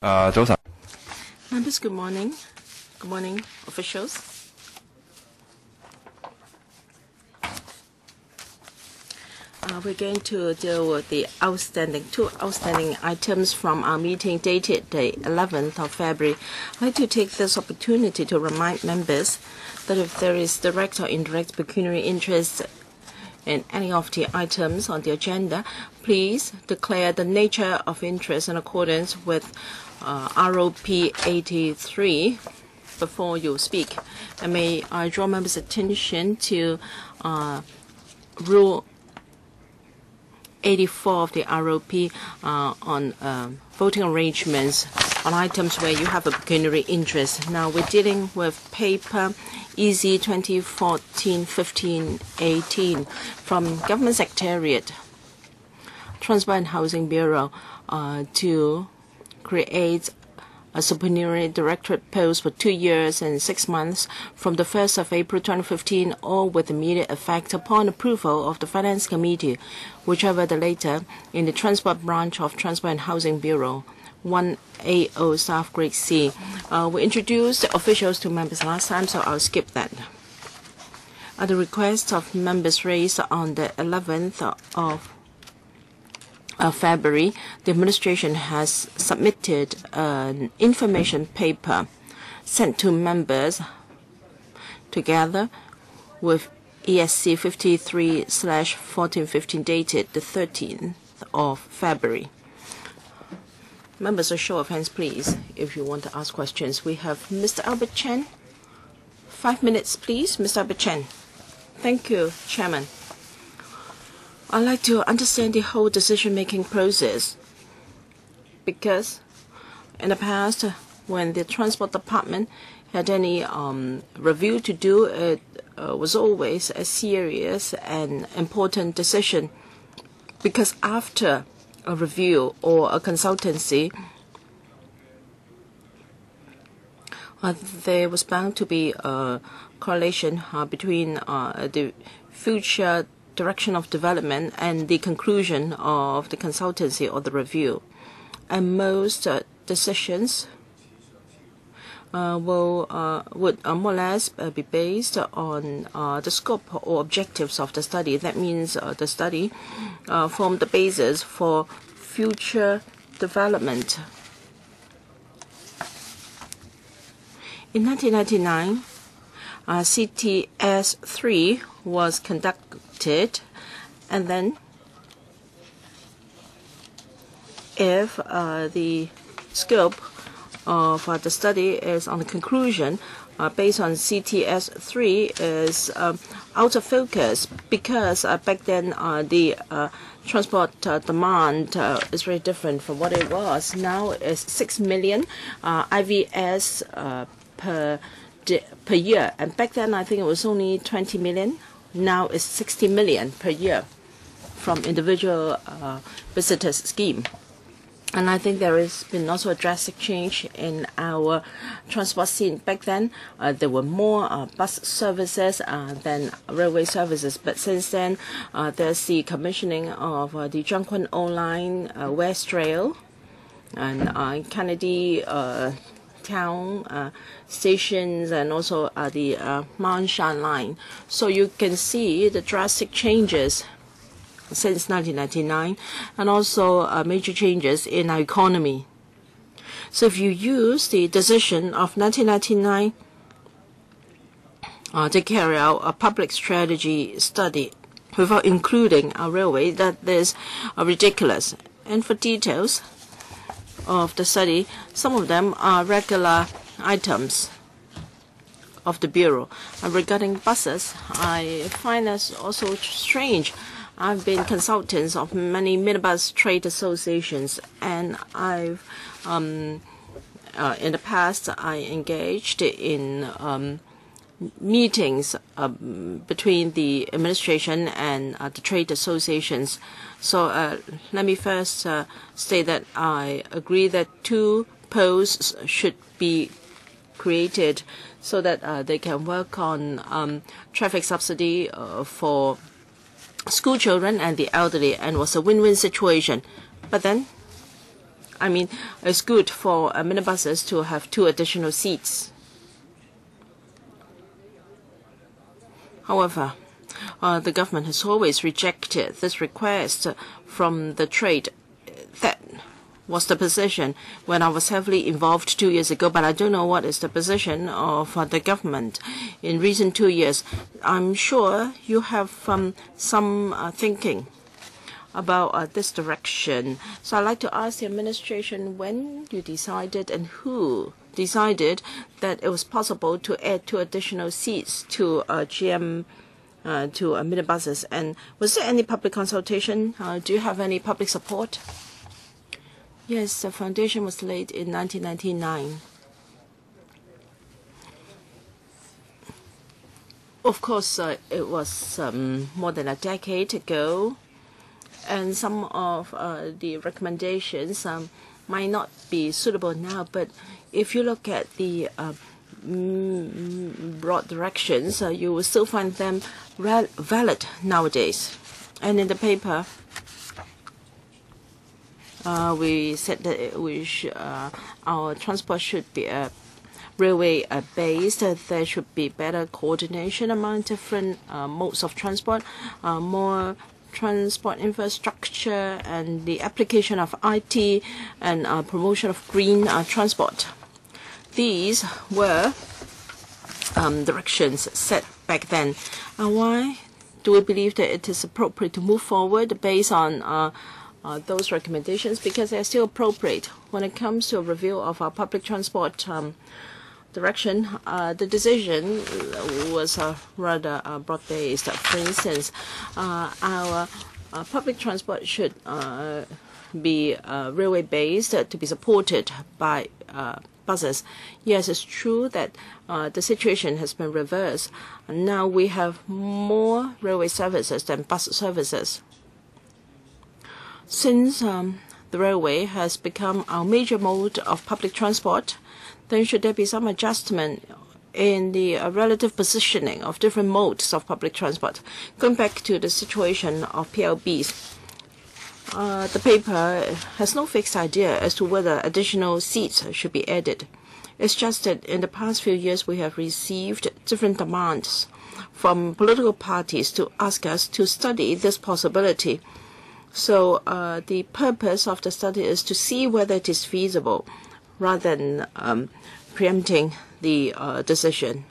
啊，早晨。 Members, good morning. Good morning, officials. Uh, we're going to deal with the outstanding, two outstanding items from our meeting dated the 11th of February. I'd like to take this opportunity to remind members that if there is direct or indirect pecuniary interest in any of the items on the agenda, please declare the nature of interest in accordance with uh, ROP 83 before you speak. And may I draw members' attention to uh, Rule 84 of the ROP uh, on um, voting arrangements on items where you have a pecuniary interest. Now we're dealing with paper EC 2014-15-18 from Government Secretariat, Transport and Housing Bureau uh, to create a supernumerary directorate post for two years and six months from the 1st of April 2015, all with immediate effect upon approval of the Finance Committee, whichever the later, in the Transport Branch of Transport and Housing Bureau. 1AO Staff Grade C. Uh, we introduced officials to members last time, so I'll skip that. At the request of members raised on the 11th of of Uh, February, the administration has submitted an information paper sent to members together with ESC 53/1415 dated the 13th of February. Members, a show of hands, please, if you want to ask questions. We have Mr. Albert Chan. Five minutes, please, Mr. Albert Chan. Thank you, Chairman. I'd like to understand the whole decision-making process. Because in the past, when the Transport Department had any um, review to do, it uh, was always a serious and important decision. Because after a review or a consultancy, uh, there was bound to be a correlation uh, between uh, the future direction of development and the conclusion of the consultancy or the review. And most uh, decisions uh, will uh, would uh, more or less uh, be based on uh, the scope or objectives of the study. That means uh, the study uh, form the basis for future development. In 1999, uh, CTS 3 was conducted, and then if uh, the scope of uh, the study is on the conclusion uh, based on CTS 3 is um, out of focus because uh, back then uh, the uh, transport demand is very different from what it was. Now it's 6 million IVS per per year, and back then I think it was only 20 million. Now it's 60 million per year from individual uh, visitors scheme. And I think there has been also a drastic change in our transport scene. Back then, uh, there were more uh, bus services uh, than railway services. But since then, uh, there's the commissioning of uh, the Tseung Kwan O line, uh, West Rail, and Kennedy Town uh, stations, and also uh, the uh, Ma On Shan line. So you can see the drastic changes since 1999, and also uh, major changes in our economy. So if you use the decision of 1999 uh, to carry out a public strategy study without including our railway, that is uh, ridiculous. And for details of the study, some of them are regular items of the Bureau. And regarding buses, I find that also strange. I've been consultants of many minibus trade associations, and I've um, uh, in the past I engaged in um, meetings um, between the administration and uh, the trade associations. So uh, let me first uh, say that I agree that two posts should be created so that uh, they can work on um, traffic subsidy uh, for school children and the elderly and was a win-win situation. But then I mean, it's good for minibuses to have two additional seats. However, uh, the government has always rejected this request from the trade. That was the position when I was heavily involved two years ago, but I don't know what is the position of uh, the government in recent two years. I'm sure you have um, some uh, thinking about this direction. So I'd like to ask the administration when you decided and who decided that it was possible to add two additional seats to a GM uh, to minibuses. And was there any public consultation? Uh, do you have any public support? Yes, the foundation was laid in 1999. Of course, uh, it was um, more than a decade ago, and some of the recommendations um, might not be suitable now. But if you look at the uh, mm, broad directions, uh, you will still find them valid nowadays. And in the paper, uh, we said that our transport should be a railway-based. There should be better coordination among different modes of transport, more transport infrastructure, and the application of IT and promotion of green transport. These were um, directions set back then. Uh, why do we believe that it is appropriate to move forward based on uh, uh, those recommendations? Because they are still appropriate. When it comes to a review of our public transport um, direction, the decision was rather broad-based. For instance, our public transport should be railway-based to be supported by buses. Yes, it's true that uh, the situation has been reversed. And now we have more railway services than bus services. Since um, the railway has become our major mode of public transport, then should there be some adjustment in the uh, relative positioning of different modes of public transport? Going back to the situation of PLBs, Uh, the paper has no fixed idea as to whether additional seats should be added. It's just that in the past few years, we have received different demands from political parties to ask us to study this possibility. So uh, the purpose of the study is to see whether it is feasible rather than um, preempting the uh, decision.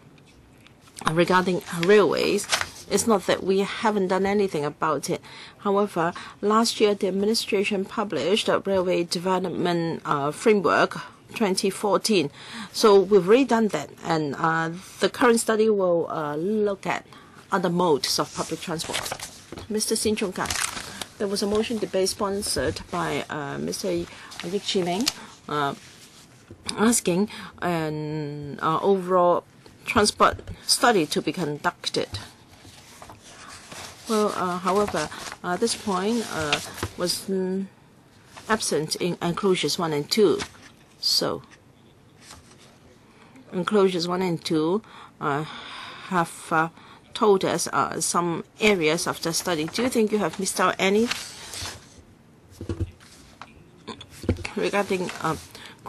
Regarding railways, it's not that we haven't done anything about it. However, last year, the administration published a Railway Development uh, Framework 2014. So we've already done that, and uh, the current study will uh, look at other modes of public transport. Mr. Sin Chung Kai, there was a motion debate sponsored by Mr. Yick Chi-Ming asking an overall transport study to be conducted. Well, uh, however, this point uh, was mm, absent in enclosures one and two. So enclosures one and two uh, have told us some areas of the study. Do you think you have missed out any regarding um,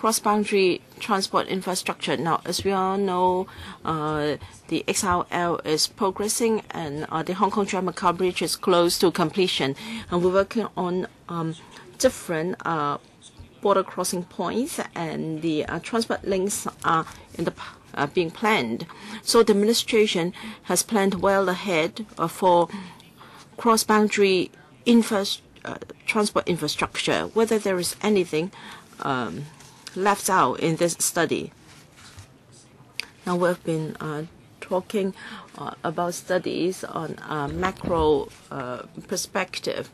cross-boundary transport infrastructure? Now, as we all know, uh, the XRL is progressing, and uh, the Hong Kong-Macau Bridge is close to completion. And we're working on um, different uh, border crossing points, and the transport links are being planned. So the administration has planned well ahead for cross-boundary transport infrastructure, whether there is anything um, left out in this study. Now, we've been uh, talking uh, about studies on a macro perspective,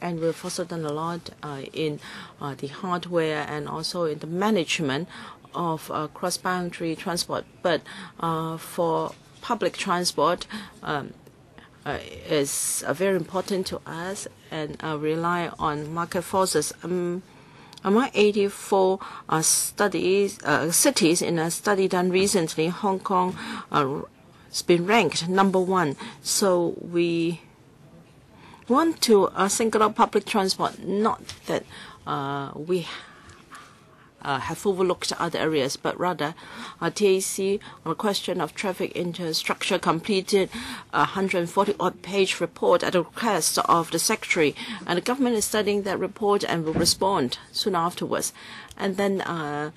and we've also done a lot in the hardware and also in the management of cross-boundary transport. But for public transport, um, it's very important to us and rely on market forces. Um, Among 84 uh, studies, uh, cities in a study done recently, Hong Kong uh, has been ranked number one. So we want to single out public transport, not that uh, we uh, have overlooked other areas, but rather uh, TAC on a question of traffic infrastructure completed a 140-odd page report at the request of the Secretary, and the government is studying that report and will respond soon afterwards. And then uh,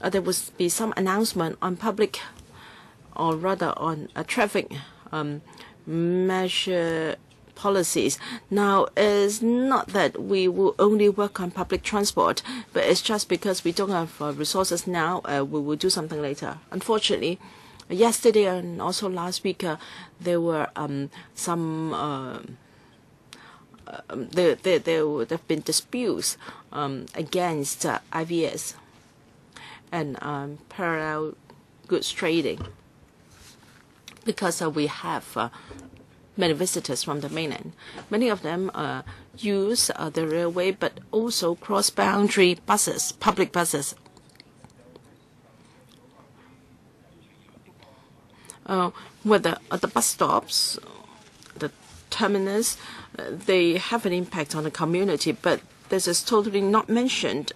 uh, there will be some announcement on public, or rather on a traffic um, measure policies. Now, it's not that we will only work on public transport, but it's just because we don't have uh, resources now, uh, we will do something later. Unfortunately, yesterday and also last week, uh, there were um, some. Uh, um, there, there, there have been disputes um, against uh, IVS and um, parallel goods trading because uh, we have uh, many visitors from the mainland. Many of them uh, use uh, the railway, but also cross-boundary buses, public buses. Uh, whether at the bus stops, the terminus, uh, they have an impact on the community, but this is totally not mentioned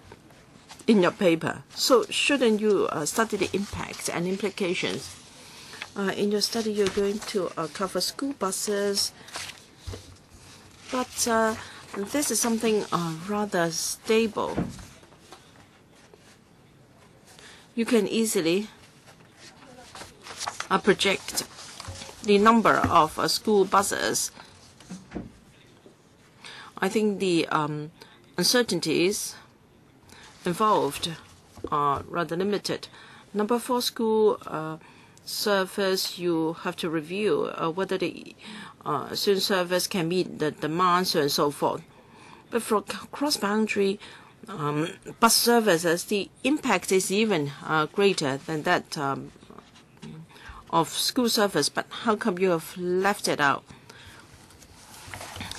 in your paper. So shouldn't you uh, study the impact and implications? Uh, in your study, you're going to uh, cover school buses, but uh, this is something uh, rather stable. You can easily uh, project the number of uh, school buses. I think the um, uncertainties involved are rather limited. Number four school service, you have to review uh, whether the uh, student service can meet the demands and so forth. But for cross-boundary um, bus services, the impact is even uh, greater than that um, of school service. But how come you have left it out?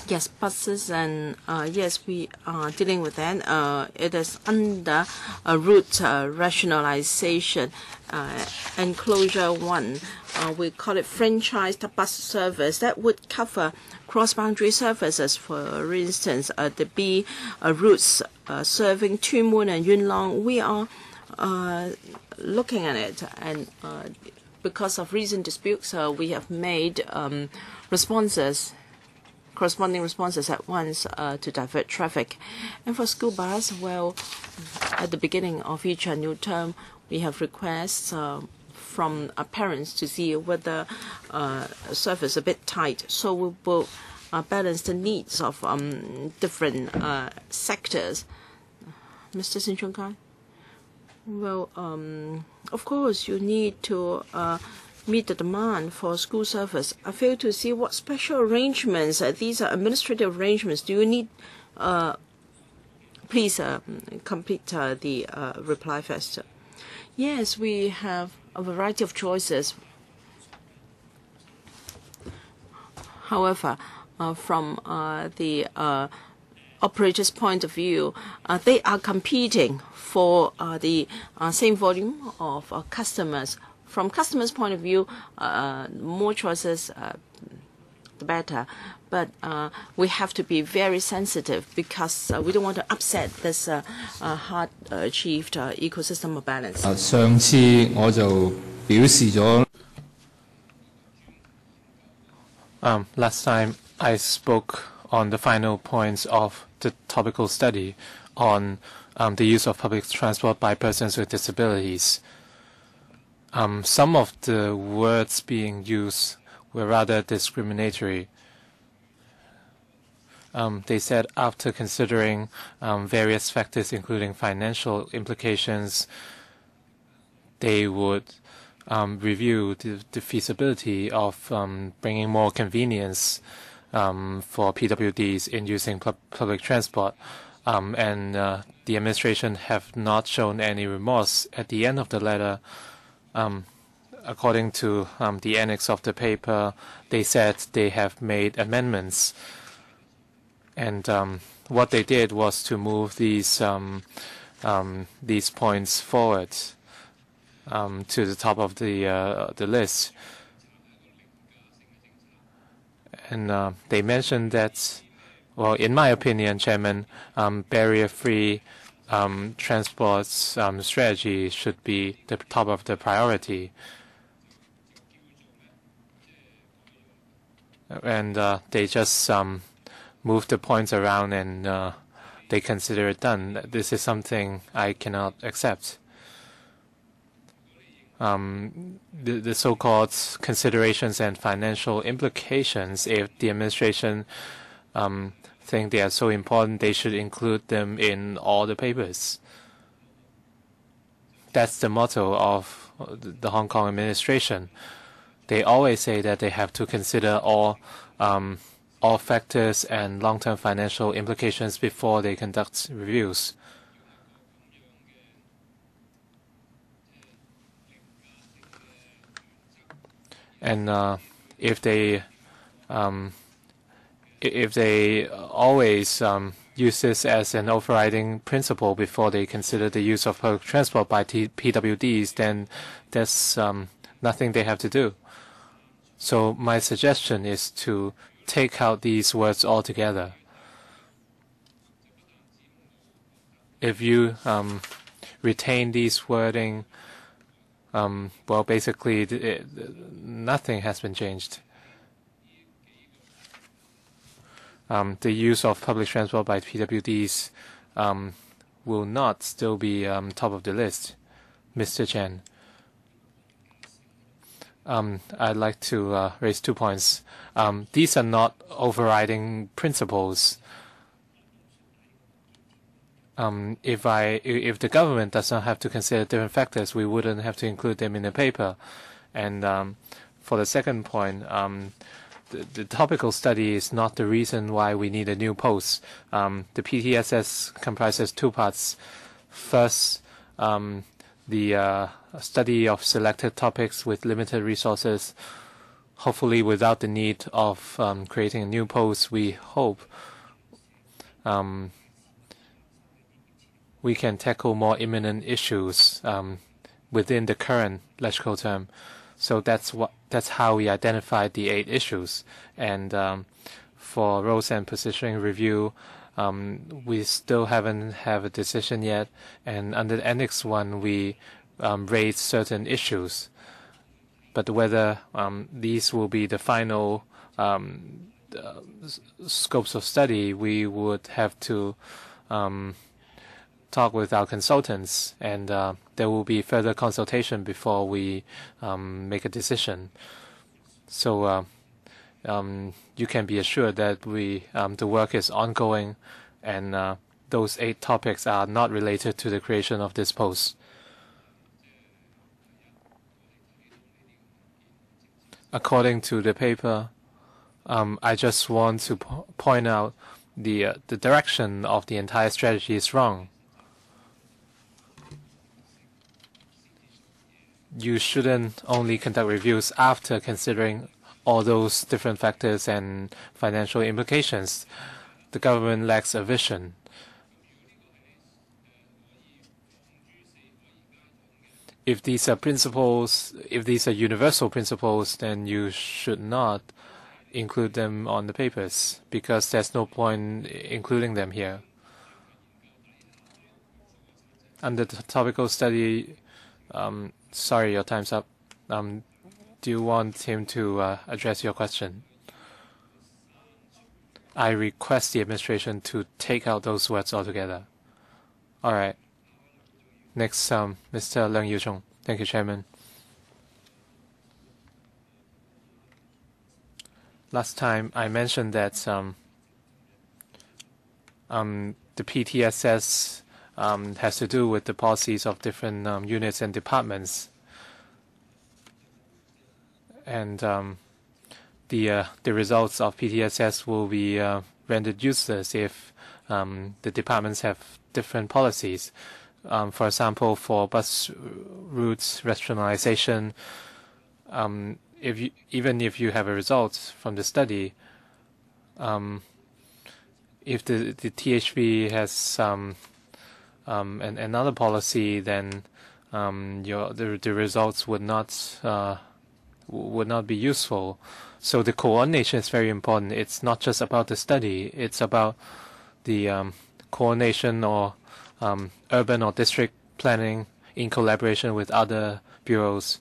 Yes, buses and uh, yes, we are dealing with that. Uh, it is under a route uh, rationalization uh, enclosure one. Uh, we call it franchised bus service. That would cover cross-boundary services. For instance, uh, the B uh, routes uh, serving Tuen and Yuen Long. We are uh, looking at it, and uh, because of recent disputes, uh, we have made um, responses corresponding responses at once uh, to divert traffic. And for school bus, well, at the beginning of each new term, we have requests uh, from parents to see whether uh, service a bit tight. So we will balance the needs of um, different sectors. Mr. Sin Chung Kai? Well, um, of course, you need to meet the demand for school service. I fail to see what special arrangements, uh, these are administrative arrangements, do you need? Uh, please uh, complete the uh, reply first. Yes, we have a variety of choices. However, uh, from uh, the uh, operator's point of view, uh, they are competing for uh, the uh, same volume of customers from customers' point of view, uh, more choices, uh, the better. But uh, we have to be very sensitive because uh, we don't want to upset this uh, uh, hard-achieved uh, ecosystem of balance. 上次我就表示咗。Um, last time I spoke on the final points of the topical study on um, the use of public transport by persons with disabilities um, some of the words being used were rather discriminatory. Um, they said after considering um, various factors, including financial implications, they would um, review the, the, feasibility of um, bringing more convenience um, for PWDs in using pu public transport. and uh, the administration have not shown any remorse at the end of the letter um, according to um, the annex of the paper, they said they have made amendments. And um, what they did was to move these um, um, these points forward um, to the top of the uh, the list. And uh, they mentioned that well, in my opinion, Chairman, barrier-free um, transport um, strategy should be the top of the priority. And uh, they just um, move the points around and uh, they consider it done. This is something I cannot accept. Um, the, the so-called considerations and financial implications, if the administration um, think they are so important, they should include them in all the papers. That's the motto of the Hong Kong administration. They always say that they have to consider all um, all factors and long-term financial implications before they conduct reviews. And uh, if they um, if they always um, use this as an overriding principle before they consider the use of public transport by T PWDs, then there's um, nothing they have to do. So my suggestion is to take out these words altogether. If you um, retain these wording, um, well, basically, it, nothing has been changed. Um, the use of public transport by PWDs um, will not still be um, top of the list. Mr. Chen, um, I'd like to uh, raise two points. Um, these are not overriding principles. Um, if I, if the government does not have to consider different factors, we wouldn't have to include them in the paper. And for the second point, the, topical study is not the reason why we need a new post. Um, the PTSS comprises two parts. First, um, the uh, study of selected topics with limited resources, hopefully without the need of um, creating a new post, we hope um, we can tackle more imminent issues um, within the current legislative term. So that's what that's how we identified the eight issues. And um, for roles and positioning review, um, we still haven't have a decision yet. And under Annex One, we um, raised certain issues, but whether um, these will be the final uh, scopes of study, we would have to um, talk with our consultants, and uh, there will be further consultation before we um, make a decision. So uh, um, you can be assured that we um, the work is ongoing, and uh, those eight topics are not related to the creation of this post. According to the paper, um, I just want to po point out the uh, the direction of the entire strategy is wrong. You shouldn't only conduct reviews after considering all those different factors and financial implications. The government lacks a vision. If these are principles, if these are universal principles, then you should not include them on the papers because there's no point including them here. Under the topical study, um, Sorry, your time's up. Um, do you want him to uh, address your question? I request the administration to take out those words altogether. All right. Next, um, Mr. Leung Yiu-chung. Thank you, Chairman. Last time I mentioned that um, um, the PTSS has to do with the policies of different um, units and departments. And um, the uh, the results of PTSS will be uh, rendered useless if um, the departments have different policies. Um, for example, for bus routes rationalization, um, if you, even if you have a result from the study, if the the THB has some um, and another policy, then um, your the, the results would not uh, would not be useful. So the coordination is very important. It's not just about the study. It's about the um, coordination or um, urban or district planning in collaboration with other bureaus.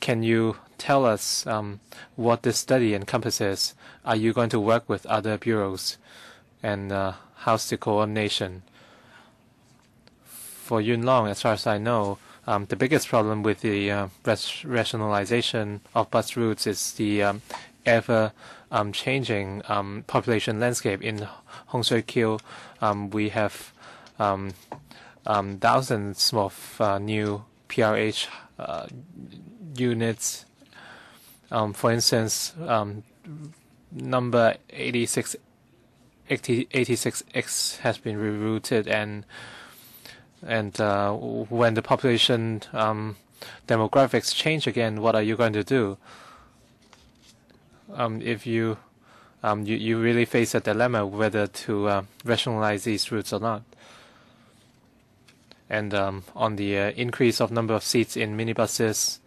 Can you tell us um, what this study encompasses? Are you going to work with other bureaus? And uh, how's the coordination? For Yuen Long, as far as I know, um, the biggest problem with the uh, rationalization of bus routes is the um, ever um, changing um, population landscape. In Hung Shui Kiu, um, we have um, thousands of uh, new PRH uh, units. for instance, number 86, 80, 86X has been rerouted and and uh, when the population um, demographics change again, what are you going to do? Um, if you, um, you you really face a dilemma whether to uh, rationalize these routes or not. And um, on the uh, increase of number of seats in minibuses,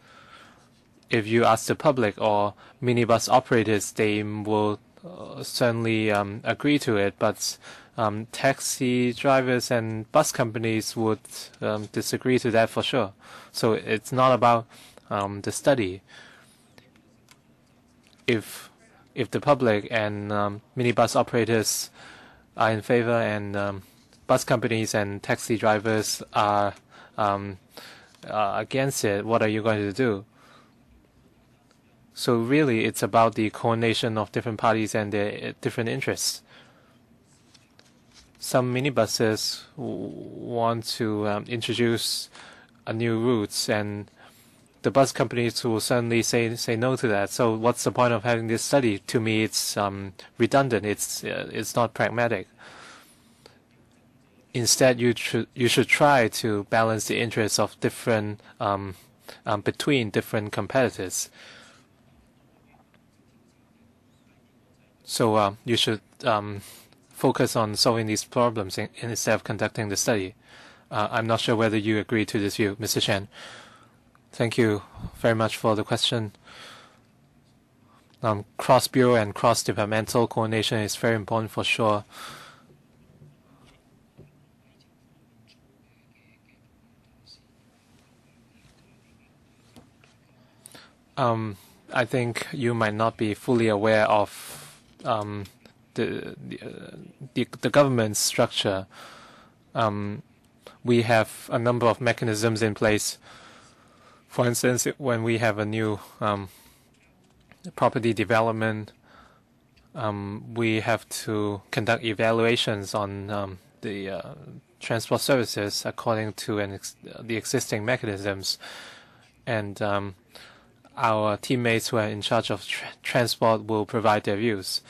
if you ask the public or minibus operators, they will uh, certainly um, agree to it. But um, taxi drivers and bus companies would um, disagree to that for sure. So it's not about um, the study. If if the public and um, minibus operators are in favor and um, bus companies and taxi drivers are uh, against it, what are you going to do? So really, it's about the coordination of different parties and their different interests some minibuses want to um, introduce a new routes, and the bus companies will suddenly say say no to that. So what's the point of having this study? To me, it's um, redundant. It's uh, it's not pragmatic. Instead, you should you should try to balance the interests of different um, um between different competitors. So uh, you should um, focus on solving these problems in, instead of conducting the study. Uh, I'm not sure whether you agree to this view, Mr. Chen. Thank you very much for the question. Um, cross-bureau and cross-departmental coordination is very important for sure. Um, I think you might not be fully aware of um, the the, uh, the, the government structure, um, we have a number of mechanisms in place. For instance, when we have a new um, property development, um, we have to conduct evaluations on um, the uh, transport services according to ex the existing mechanisms, and um, our teammates who are in charge of tra transport will provide their views.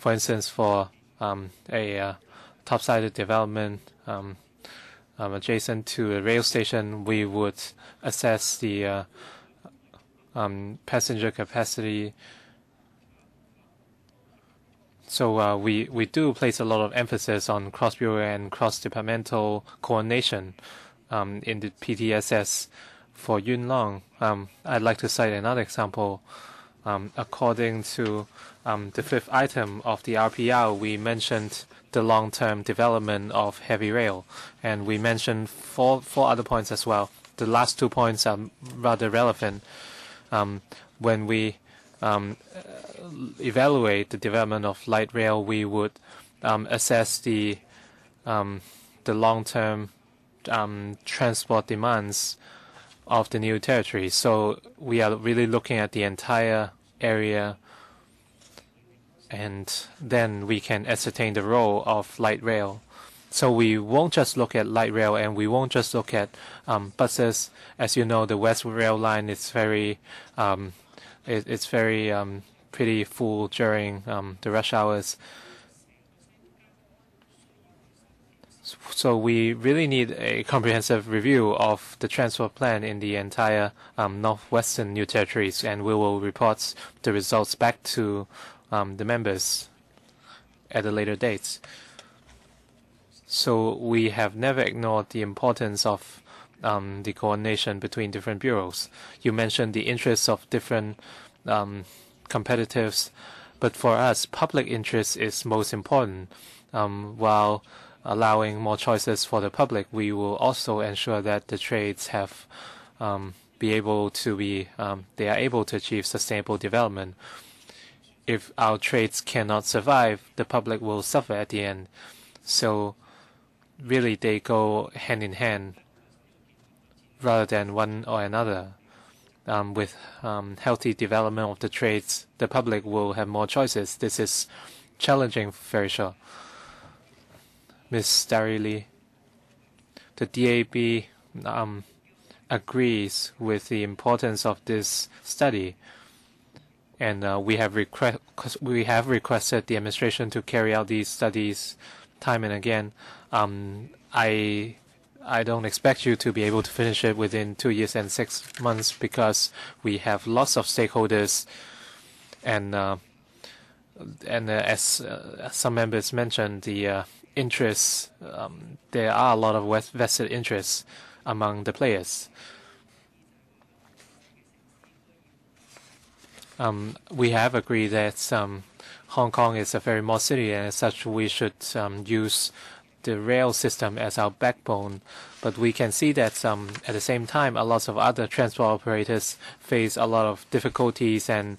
For instance, for um, a uh, development um, um, adjacent to a rail station, we would assess the uh, um, passenger capacity. So uh, we we do place a lot of emphasis on cross-bureau and cross-departmental coordination um, in the PTSS. For Yuen Long, um, I'd like to cite another example. according to the fifth item of the RPR, we mentioned the long-term development of heavy rail, and we mentioned four four other points as well. The last two points are rather relevant. Um, when we um, evaluate the development of light rail, we would um, assess the um, the long-term um, transport demands of the new territory. So we are really looking at the entire area and then we can ascertain the role of light rail. So we won't just look at light rail and we won't just look at um, buses. As you know, the West Rail Line is very, um, it, it's very um, pretty full during um, the rush hours. So we really need a comprehensive review of the transport plan in the entire um, northwestern New Territories, and we will report the results back to um, the members at a later date. So we have never ignored the importance of um, the coordination between different bureaus. You mentioned the interests of different um, competitors, but for us, public interest is most important. While allowing more choices for the public, we will also ensure that the trades have be able to be they are able to achieve sustainable development. If our trades cannot survive, the public will suffer at the end. So really they go hand in hand rather than one or another. Um, with um, healthy development of the trades, the public will have more choices. This is challenging, very sure. Ms. Starry the DAB um, agrees with the importance of this study, and uh, we have request we have requested the administration to carry out these studies time and again. Um, I I don't expect you to be able to finish it within two years and six months because we have lots of stakeholders, and uh, and uh, as uh, some members mentioned, the uh, interests um, there are a lot of vested interests among the players. Um, we have agreed that um, Hong Kong is a very small city, and as such, we should um, use the rail system as our backbone. But we can see that um, at the same time, a lot of other transport operators face a lot of difficulties, and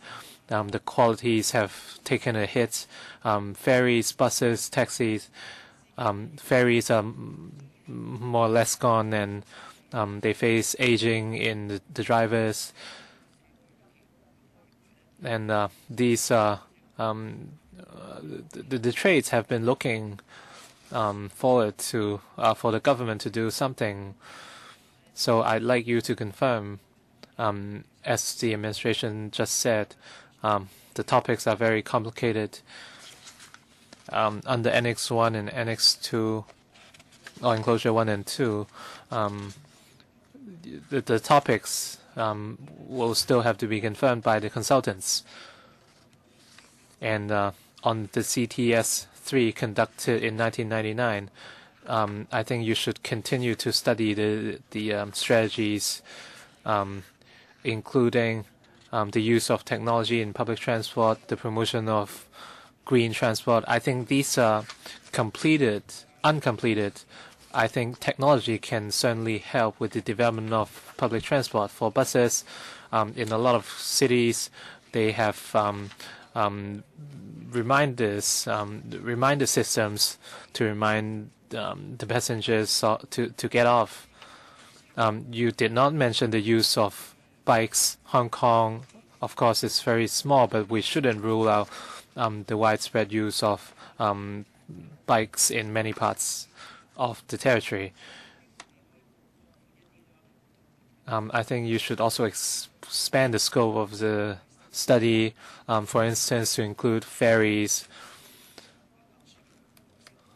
um, the qualities have taken a hit. Um, ferries, buses, taxis, ferries are more or less gone, and they face aging in the, the drivers and uh, these uh, um, the, the, trades have been looking um, forward to uh, for the government to do something. So I'd like you to confirm, um, as the administration just said, um, the topics are very complicated. Um, under Annex 1 and Annex 2, or Enclosure 1 and 2, um, the, the topics will still have to be confirmed by the consultants. And uh, on the CTS 3 conducted in 1999, um, I think you should continue to study the um, strategies, um, including um, the use of technology in public transport, the promotion of green transport. I think these are completed, uncompleted I think technology can certainly help with the development of public transport for buses. Um, in a lot of cities, they have um, um, reminders, um, reminder systems to remind um, the passengers to to get off. Um, you did not mention the use of bikes. Hong Kong, of course, is very small, but we shouldn't rule out the widespread use of bikes in many parts of the territory. Um, I think you should also expand the scope of the study, um, for instance, to include ferries.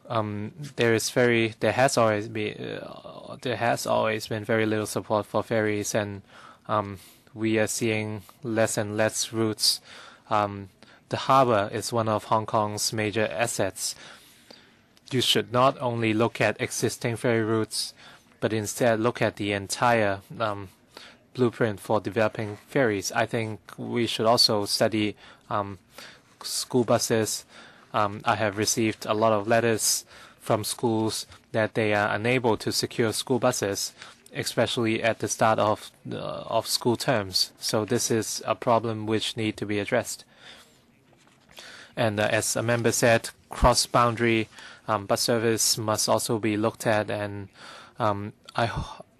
Um, there is very there has always been uh, there has always been very little support for ferries, and um, we are seeing less and less routes. Um, the harbor is one of Hong Kong's major assets you should not only look at existing ferry routes, but instead look at the entire um, blueprint for developing ferries. I think we should also study um, school buses. Um, I have received a lot of letters from schools that they are unable to secure school buses, especially at the start of uh, of school terms. So this is a problem which need to be addressed. And uh, as a member said, cross-boundary um, bus service must also be looked at, and um, I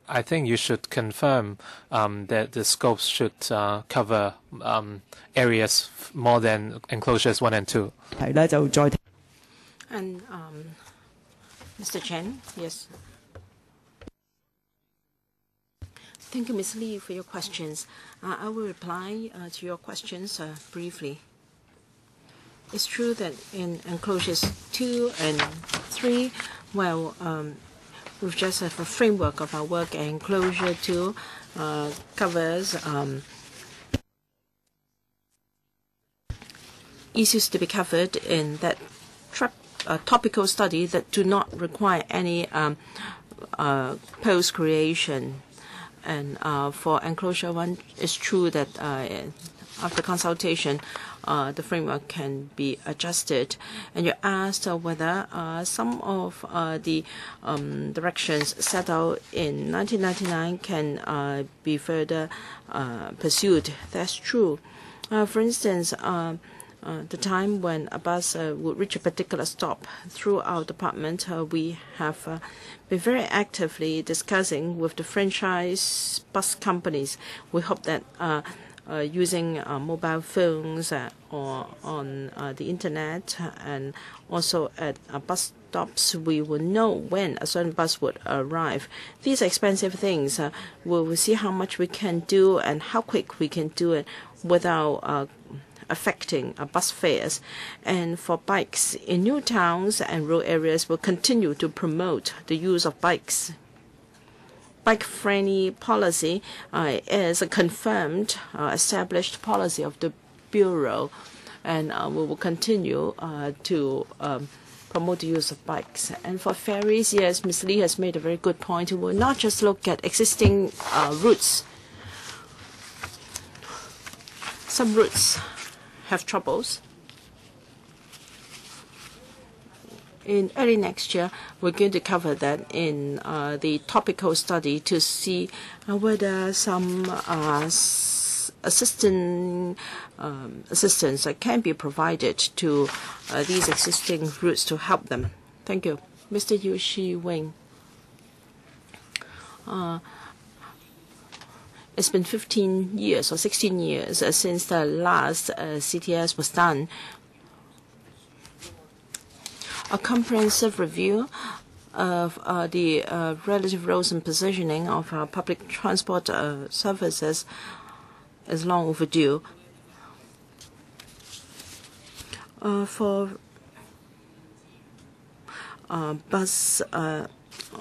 I think you should confirm um, that the scopes should uh, cover um, areas more than enclosures one and two. And um, Mr. Chen, yes. Thank you, Ms. Lee, for your questions. Uh, I will reply uh, to your questions uh, briefly. It's true that in enclosures two and three, well, um, we've just have a framework of our work, and enclosure two uh, covers um, issues to be covered in that uh, topical study that do not require any um, uh, post creation. And uh, for enclosure one, it's true that uh, after consultation, uh, the framework can be adjusted. And you asked uh, whether uh, some of uh, the um, directions set out in 1999 can be further pursued. That's true. for instance, uh, the time when a bus uh, would reach a particular stop. Through our department, uh, we have been very actively discussing with the franchise bus companies. We hope that Uh, using uh, mobile phones uh, or on the internet and also at bus stops, we will know when a certain bus would arrive. These expensive things. we will see how much we can do and how quick we can do it without affecting uh, bus fares. And for bikes in new towns and rural areas, we will continue to promote the use of bikes. Bike-friendly policy uh, is a confirmed, uh, established policy of the Bureau, and uh, we will continue to um, promote the use of bikes. And for ferries, yes, Ms. Lee has made a very good point. We will not just look at existing routes. Some routes have troubles. In early next year, we're going to cover that in uh, the topical study to see uh, whether some uh, assistant um, assistance can be provided to uh, these existing routes to help them. Thank you. Mr. Yiu Si-wing. Uh, it's been 15 years or 16 years uh, since the last CTS was done. A comprehensive review of uh, the uh, relative roles and positioning of our public transport uh, services is long overdue. Uh, for bus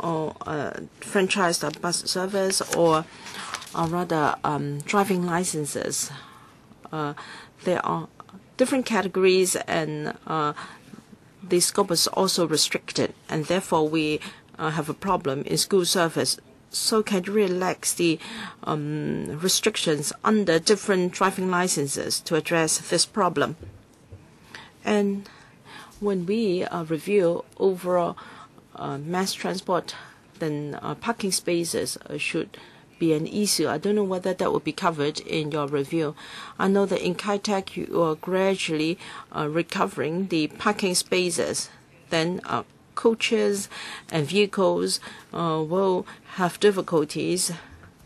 or franchised bus service or or rather um, driving licenses. Uh, there are different categories and uh, the scope is also restricted and therefore we uh, have a problem in school service. So can you relax the um, restrictions under different driving licenses to address this problem? And when we uh, review overall uh, mass transport, then parking spaces should be an issue. I don't know whether that will be covered in your review. I know that in Kai Tak you are gradually uh, recovering the parking spaces. Then uh, coaches and vehicles uh, will have difficulties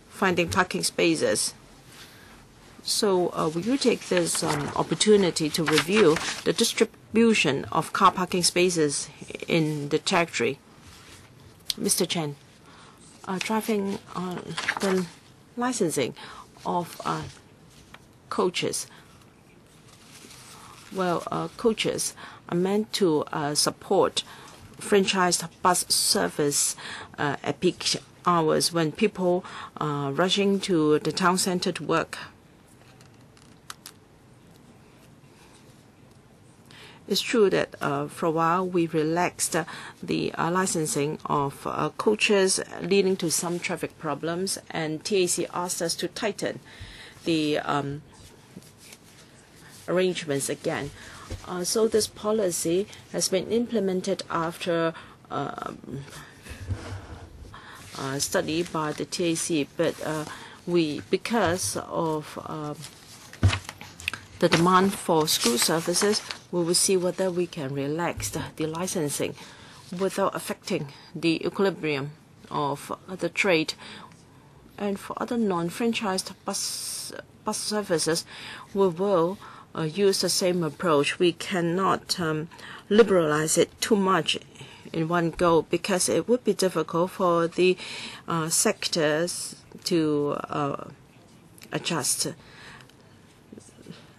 finding parking spaces. So uh, will you take this um, opportunity to review the distribution of car parking spaces in the territory? Mr. Chen driving uh, the licensing of uh, coaches. Well, uh, coaches are meant to uh, support franchised bus service uh, at peak hours when people are rushing to the town center to work. It's true that uh, for a while we relaxed uh, the uh, licensing of coaches, leading to some traffic problems, and TAC asked us to tighten the um, arrangements again. So this policy has been implemented after study by the TAC, but we, because of um, the demand for school services, we will see whether we can relax the, licensing without affecting the equilibrium of the trade. And for other non-franchised bus, bus services, we will uh, use the same approach. We cannot um, liberalize it too much in one go because it would be difficult for the uh, sectors to uh, adjust.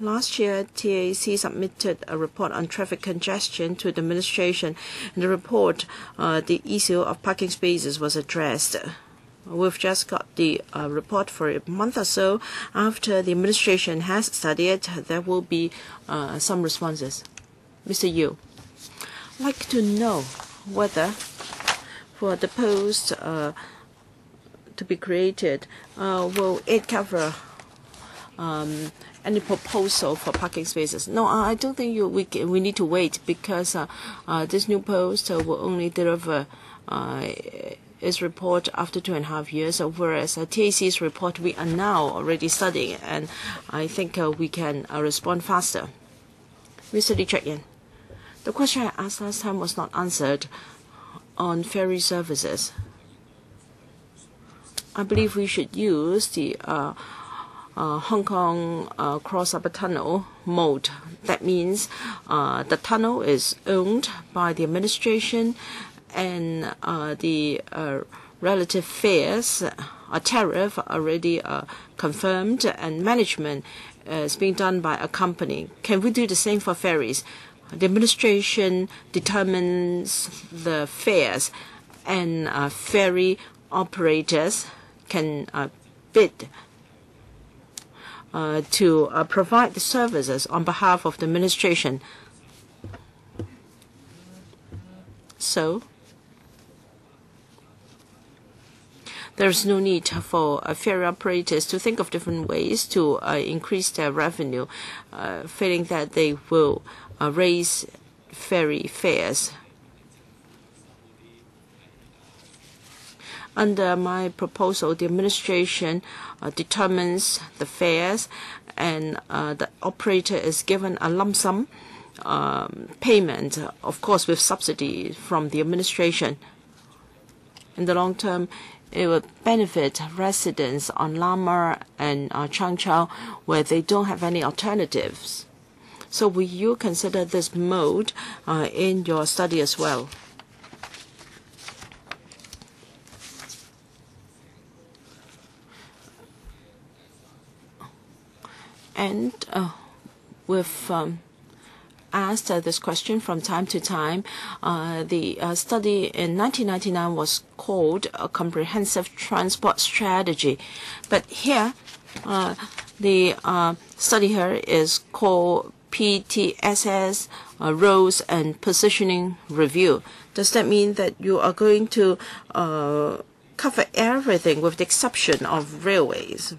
Last year, TAC submitted a report on traffic congestion to the administration. In the report, uh, the issue of parking spaces was addressed. We've just got the uh, report for a month or so. After the administration has studied, there will be uh, some responses. Mr. Yu, I'd like to know whether for the post uh, to be created, uh, will it cover um, any proposal for parking spaces? No, I don't think you, we, we need to wait because uh, uh, this new post uh, will only deliver its report after two and a half years, whereas uh, TAC's report we are now already studying, and I think uh, we can uh, respond faster. Mr. Lee Cheuk-yan, the question I asked last time was not answered on ferry services. I believe we should use the uh, uh, Hong Kong uh, Cross Harbour Tunnel mode. That means uh, the tunnel is owned by the administration and uh, the uh, relative fares, a tariff already uh, confirmed, and management is being done by a company. Can we do the same for ferries? The administration determines the fares, and ferry operators can bid to uh, provide the services on behalf of the administration. So there's no need for uh, ferry operators to think of different ways to uh, increase their revenue, uh, feeling that they will uh, raise ferry fares. Under my proposal, the administration uh, determines the fares and uh, the operator is given a lump sum um, payment, of course with subsidy from the administration. In the long term, it would benefit residents on Lamma and uh, Cheung Chau where they don't have any alternatives. So will you consider this mode in your study as well? And uh, with um, asked uh, this question from time to time. Uh, the uh, study in 1999 was called a comprehensive transport strategy, but here uh, the uh, study here is called PTSS uh, roles and positioning review. Does that mean that you are going to cover everything with the exception of railways?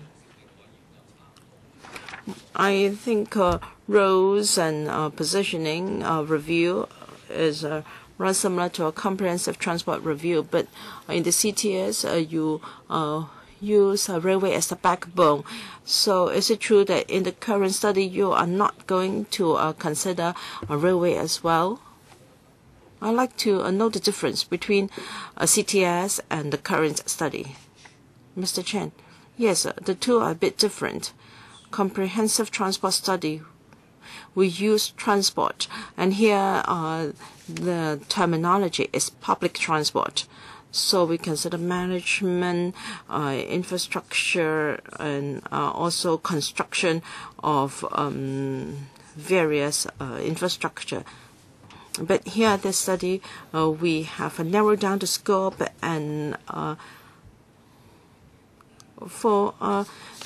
I think uh, roles and uh, positioning uh, review is run similar to a comprehensive transport review, but in the CTS you use railway as the backbone. So is it true that in the current study you are not going to consider a railway as well? I'd like to know the difference between a CTS and the current study. Mr. Chen, yes, the two are a bit different comprehensive transport study, we use transport, and here uh, the terminology is public transport. So we consider management, uh, infrastructure, and uh, also construction of um, various infrastructure. But here at this study, we have narrowed down the scope and for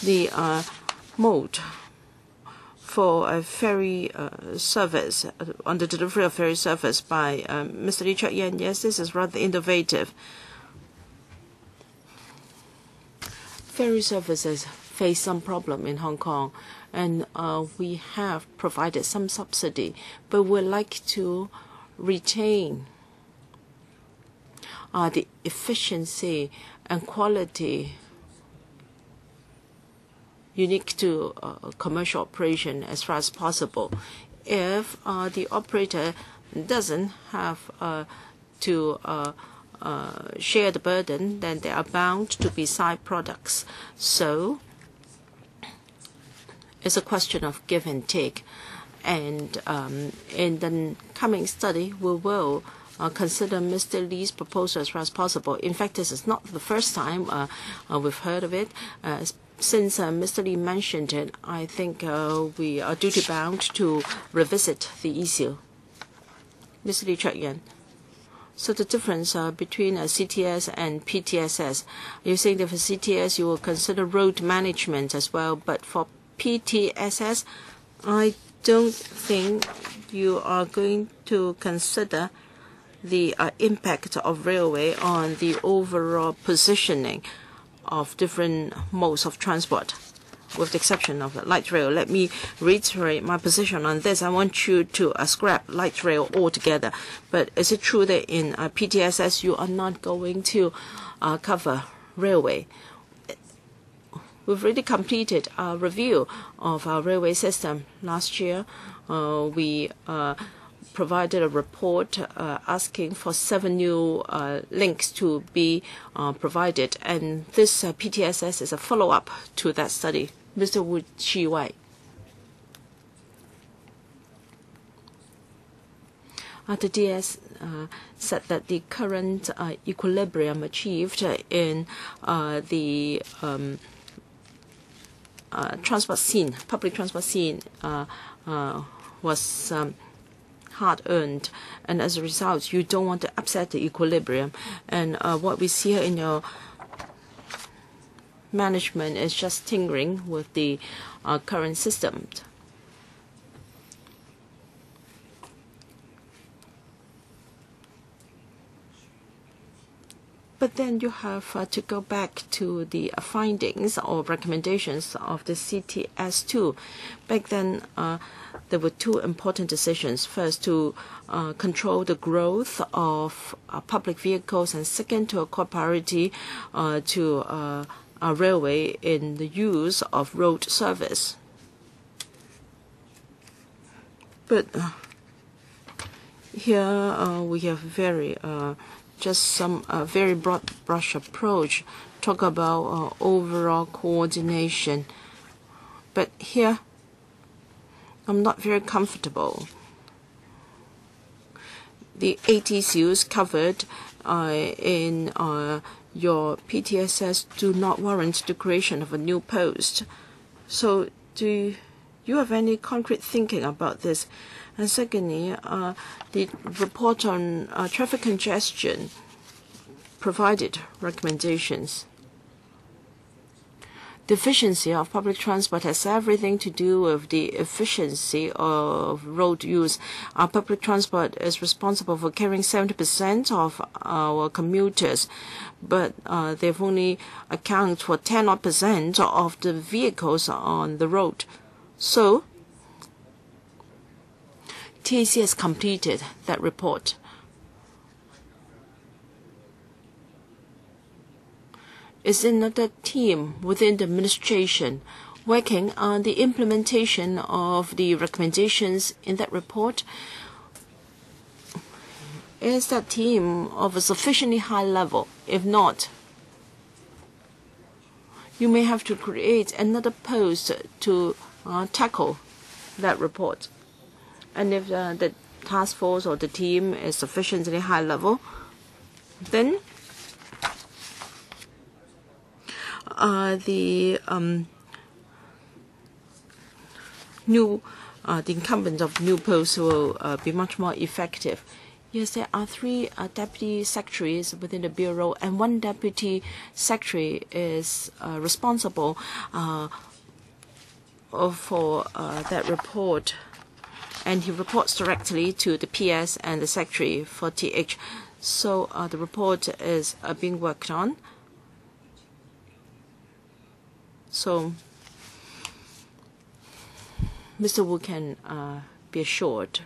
the mode for a ferry uh, service, uh, on the delivery of ferry service by um, Mr. Lee Cheuk-yan. Yes, this is rather innovative. Ferry services face some problem in Hong Kong, and uh, we have provided some subsidy, but we'd like to retain uh, the efficiency and quality unique to uh, commercial operation as far as possible. If uh, the operator doesn't have uh, to share the burden, then they are bound to be side products. So it's a question of give and take. And um, in the coming study, we will consider Mr. Lee's proposal as far as possible. In fact, this is not the first time we've heard of it. Since uh, Mr. Lee mentioned it, I think uh, we are duty-bound to revisit the issue. Mr. Lee Cheuk-yan. So the difference uh, between a CTS and PTSS, you're saying that for CTS you will consider road management as well, but for PTSS, I don't think you are going to consider the impact of railway on the overall positioning of different modes of transport, with the exception of the light rail. Let me reiterate my position on this. I want you to scrap light rail altogether. But is it true that in uh, PTSS you are not going to uh, cover railway? We've already completed a review of our railway system last year. Uh, we uh, provided a report uh, asking for seven new uh, links to be uh, provided, and this uh, PTSS is a follow-up to that study. Mr. Wu Chi-wai. Uh, the DS said that the current equilibrium achieved in the um, uh, transport scene, public transport scene, uh, uh, was um, hard earned, and as a result, you don't want to upset the equilibrium. And uh, what we see here in your management is just tinkering with the uh, current system. But then you have uh, to go back to the uh, findings or recommendations of the CTS2. Back then, uh, there were two important decisions. First, to uh, control the growth of uh, public vehicles, and second, to accord priority uh, to a railway in the use of road service. But here we have very just some uh, very broad brush approach, talk about uh, overall coordination. But here I'm not very comfortable. The 80 issues covered uh, in uh, your PTSS do not warrant the creation of a new post. So do you have any concrete thinking about this? And secondly, uh, the report on uh, traffic congestion provided recommendations. The efficiency of public transport has everything to do with the efficiency of road use. Our public transport is responsible for carrying 70% of our commuters, but uh, they've only account for 10 percent of the vehicles on the road. So, TAC has completed that report. is another team within the administration working on the implementation of the recommendations in that report. Is that team of a sufficiently high level? If not, you may have to create another post to uh, tackle that report. And if uh, the task force or the team is sufficiently high level, then uh, the um, new uh, the incumbents of new posts will uh, be much more effective. Yes, there are three uh, deputy secretaries within the bureau, and one deputy secretary is uh, responsible uh, for uh, that report, and he reports directly to the PS and the secretary for TH. So uh, the report is uh, being worked on. So Mr. Wu can uh, be assured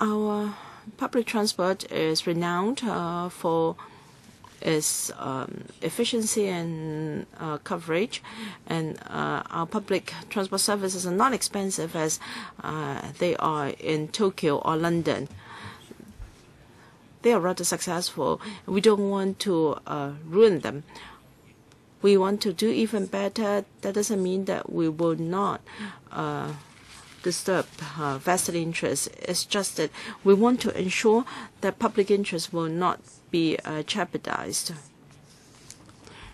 our public transport is renowned uh, for its um, efficiency and uh, coverage, and uh, our public transport services are not expensive as uh, they are in Tokyo or London. They are rather successful. We don't want to uh, ruin them we want to do even better, that doesn't mean that we will not uh, disturb uh, vested interests. It's just that we want to ensure that public interest will not be uh, jeopardized.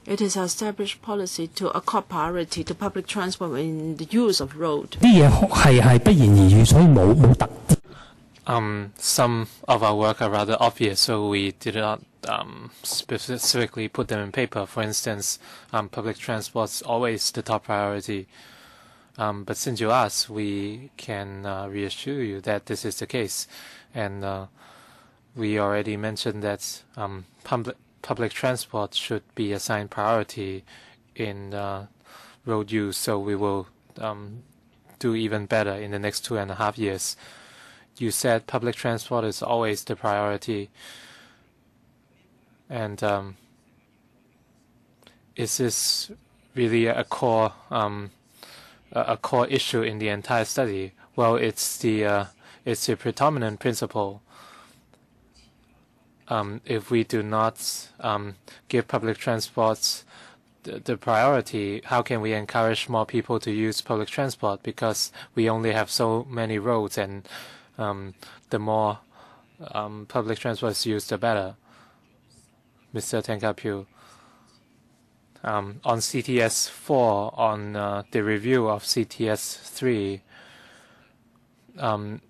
It is our established policy to accord priority to public transport in the use of road. Um, some of our work are rather obvious, so we did not um, specifically put them in paper. For instance, um, public transport is always the top priority. Um, but since you asked, we can uh, reassure you that this is the case. And uh, we already mentioned that um, public, public transport should be assigned priority in uh, road use, so we will um, do even better in the next two and a half years. You said public transport is always the priority. And um, is this really a core um, a core issue in the entire study? Well, it's the uh, it's a predominant principle. Um, if we do not um, give public transports the, the, priority, how can we encourage more people to use public transport? Because we only have so many roads, and um, the more um, public transport is used, the better. Mr. Tang Ka-piu. Um, on CTS 4, on uh, the review of CTS 3, um,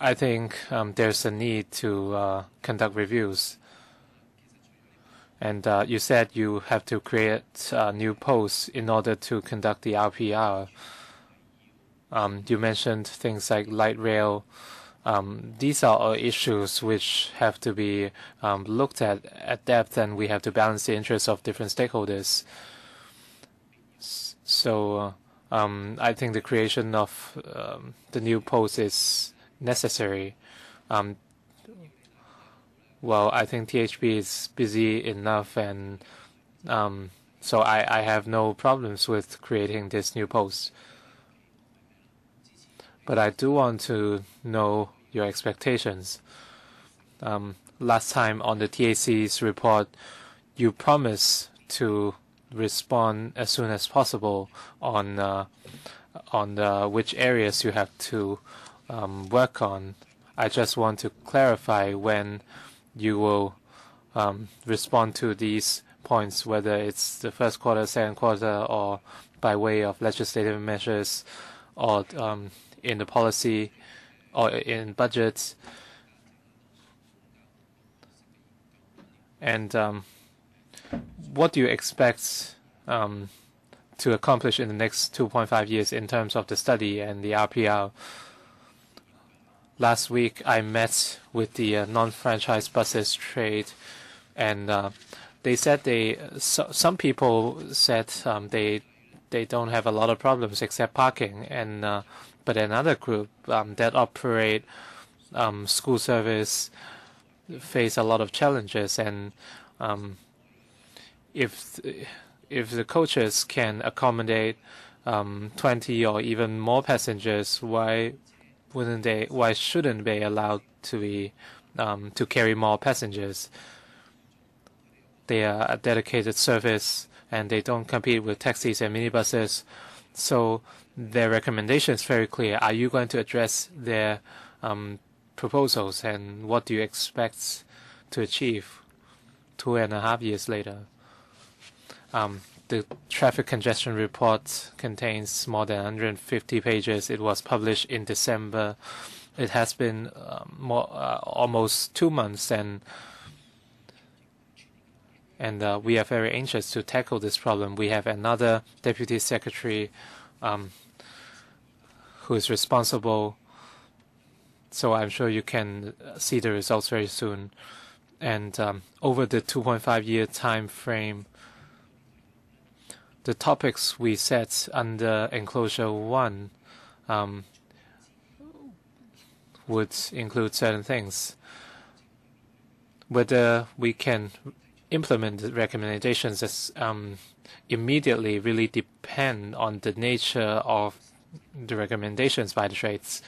I think um, there's a need to uh, conduct reviews. And uh, you said you have to create uh, new posts in order to conduct the RPR. Um, you mentioned things like light rail. Um, these are all issues which have to be um, looked at at depth, and we have to balance the interests of different stakeholders. So um, I think the creation of um, the new post is necessary. Um, well, I think THB is busy enough, and um, so I, I have no problems with creating this new post. But I do want to know your expectations. Um, last time on the TAC's report, you promised to respond as soon as possible on uh, on the, which areas you have to um, work on. I just want to clarify when you will um, respond to these points, whether it's the first quarter, second quarter, or by way of legislative measures, or in the policy, or in budgets. And um, what do you expect um, to accomplish in the next 2.5 years in terms of the study and the RPR? Last week, I met with the uh, non-franchise buses trade, and uh, they said they so, some people said um, they they don't have a lot of problems except parking, and uh, but another group um, that operate um, school service face a lot of challenges, and um, if if the coaches can accommodate um, 20 or even more passengers, why wouldn't they? Why shouldn't they allowed to be um, to carry more passengers? They are a dedicated service, and they don't compete with taxis and minibuses. So their recommendation is very clear. Are you going to address their um, proposals, and what do you expect to achieve two and a half years later? Um, the traffic congestion report contains more than 150 pages. It was published in December. It has been um, more uh, almost two months, and and uh, we are very anxious to tackle this problem. We have another deputy secretary um, who is responsible. So I'm sure you can see the results very soon. And um, over the 2.5 year time frame, the topics we set under enclosure one um, would include certain things. Whether we can implement recommendations as, um, immediately really depend on the nature of the recommendations by the trades.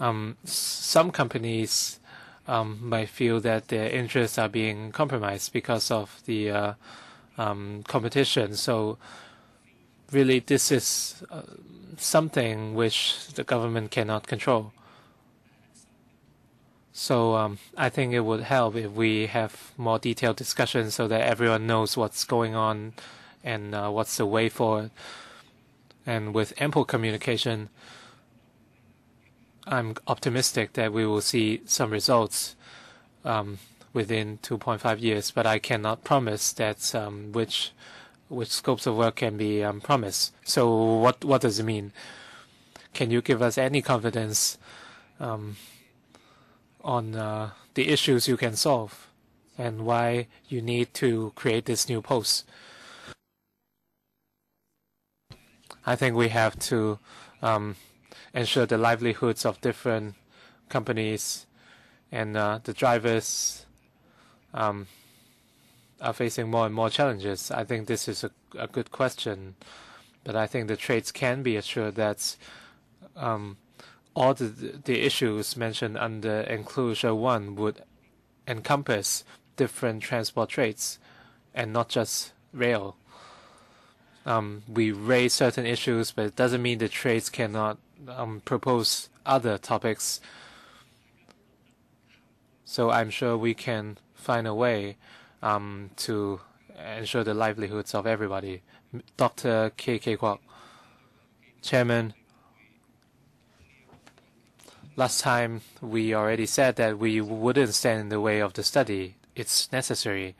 Um, some companies um, might feel that their interests are being compromised because of the uh, um, competition. So really, this is uh, something which the government cannot control. So um, I think it would help if we have more detailed discussions so that everyone knows what's going on and uh, what's the way forward. And with ample communication, I'm optimistic that we will see some results um, within 2.5 years, but I cannot promise that um, which which scopes of work can be um, promised. So what what does it mean? Can you give us any confidence um, on uh, the issues you can solve and why you need to create this new post? I think we have to um, ensure the livelihoods of different companies and uh, the drivers um, are facing more and more challenges. I think this is a, a, good question, but I think the trades can be assured that um, all the, the issues mentioned under enclosure one would encompass different transport trades and not just rail. Um, we raise certain issues, but it doesn't mean the trades cannot um, propose other topics. So I'm sure we can find a way um, to ensure the livelihoods of everybody. Dr. K. K. Kwok, Chairman, last time we already said that we wouldn't stand in the way of the study. It's necessary.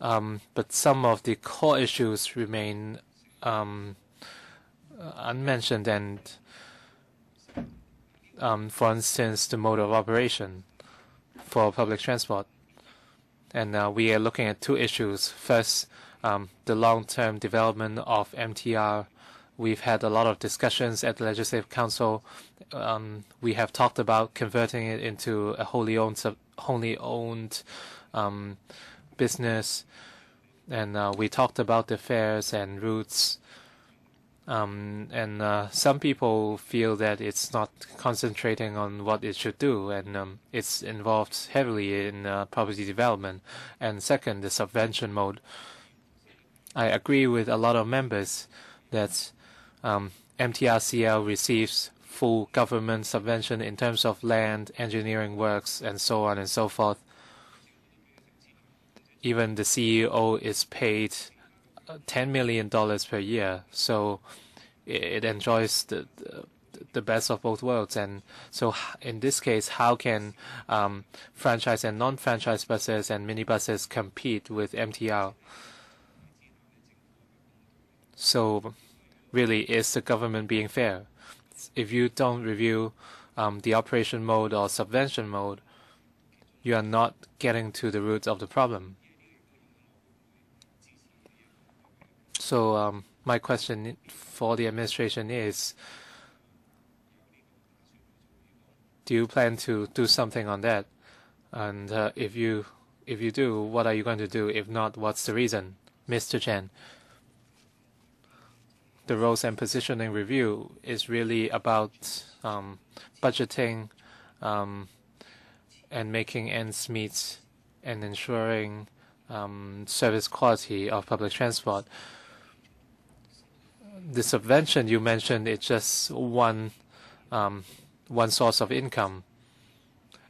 Um, but some of the core issues remain um, unmentioned and um, for instance, the mode of operation for public transport. And uh, we are looking at two issues. First, um, the long-term development of MTR. We've had a lot of discussions at the Legislative Council. Um, we have talked about converting it into a wholly owned, wholly owned um, business, and uh, we talked about the fares and routes. Um, and uh, some people feel that it's not concentrating on what it should do, and um, it's involved heavily in uh, property development. And second, the subvention mode. I agree with a lot of members that um, MTRCL receives full government subvention in terms of land, engineering works, and so on and so forth. Even the CEO is paid $10 million per year. So it enjoys the, the, the best of both worlds. And so in this case, how can um, franchise and non-franchise buses and minibuses compete with MTR? So really, is the government being fair? If you don't review um, the operation mode or subvention mode, you are not getting to the roots of the problem. So um, my question for the administration is, do you plan to do something on that? And uh, if you if you do, what are you going to do? If not, what's the reason, Mr. Chen? The roles and positioning review is really about um, budgeting um, and making ends meet and ensuring um, service quality of public transport the subvention you mentioned is just one um, one source of income,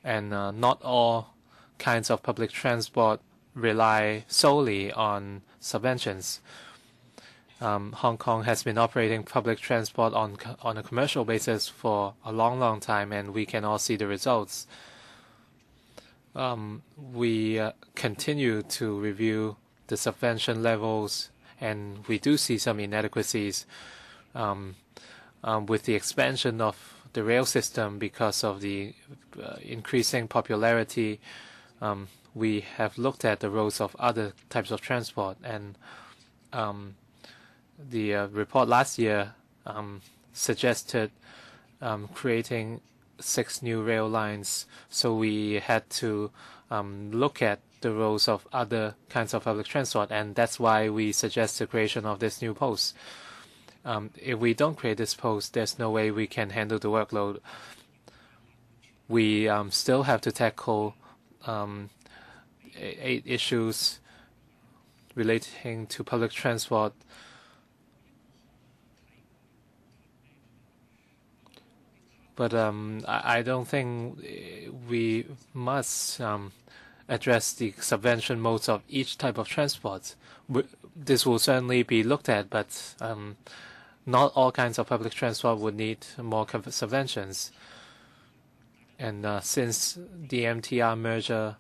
and uh, not all kinds of public transport rely solely on subventions. Um, Hong Kong has been operating public transport on on a commercial basis for a long, long time, and we can all see the results. Um, we uh, continue to review the subvention levels and we do see some inadequacies um, um, with the expansion of the rail system because of the uh, increasing popularity. Um, we have looked at the roles of other types of transport, and um, the uh, report last year um, suggested um, creating six new rail lines. So we had to look at the roles of other kinds of public transport, and that's why we suggest the creation of this new post. Um, if we don't create this post, there's no way we can handle the workload. We um, still have to tackle um, eight issues relating to public transport. But um, I, I, don't think we must um, address the subvention modes of each type of transport. This will certainly be looked at, but um, not all kinds of public transport would need more subventions. And uh, since the MTR merger,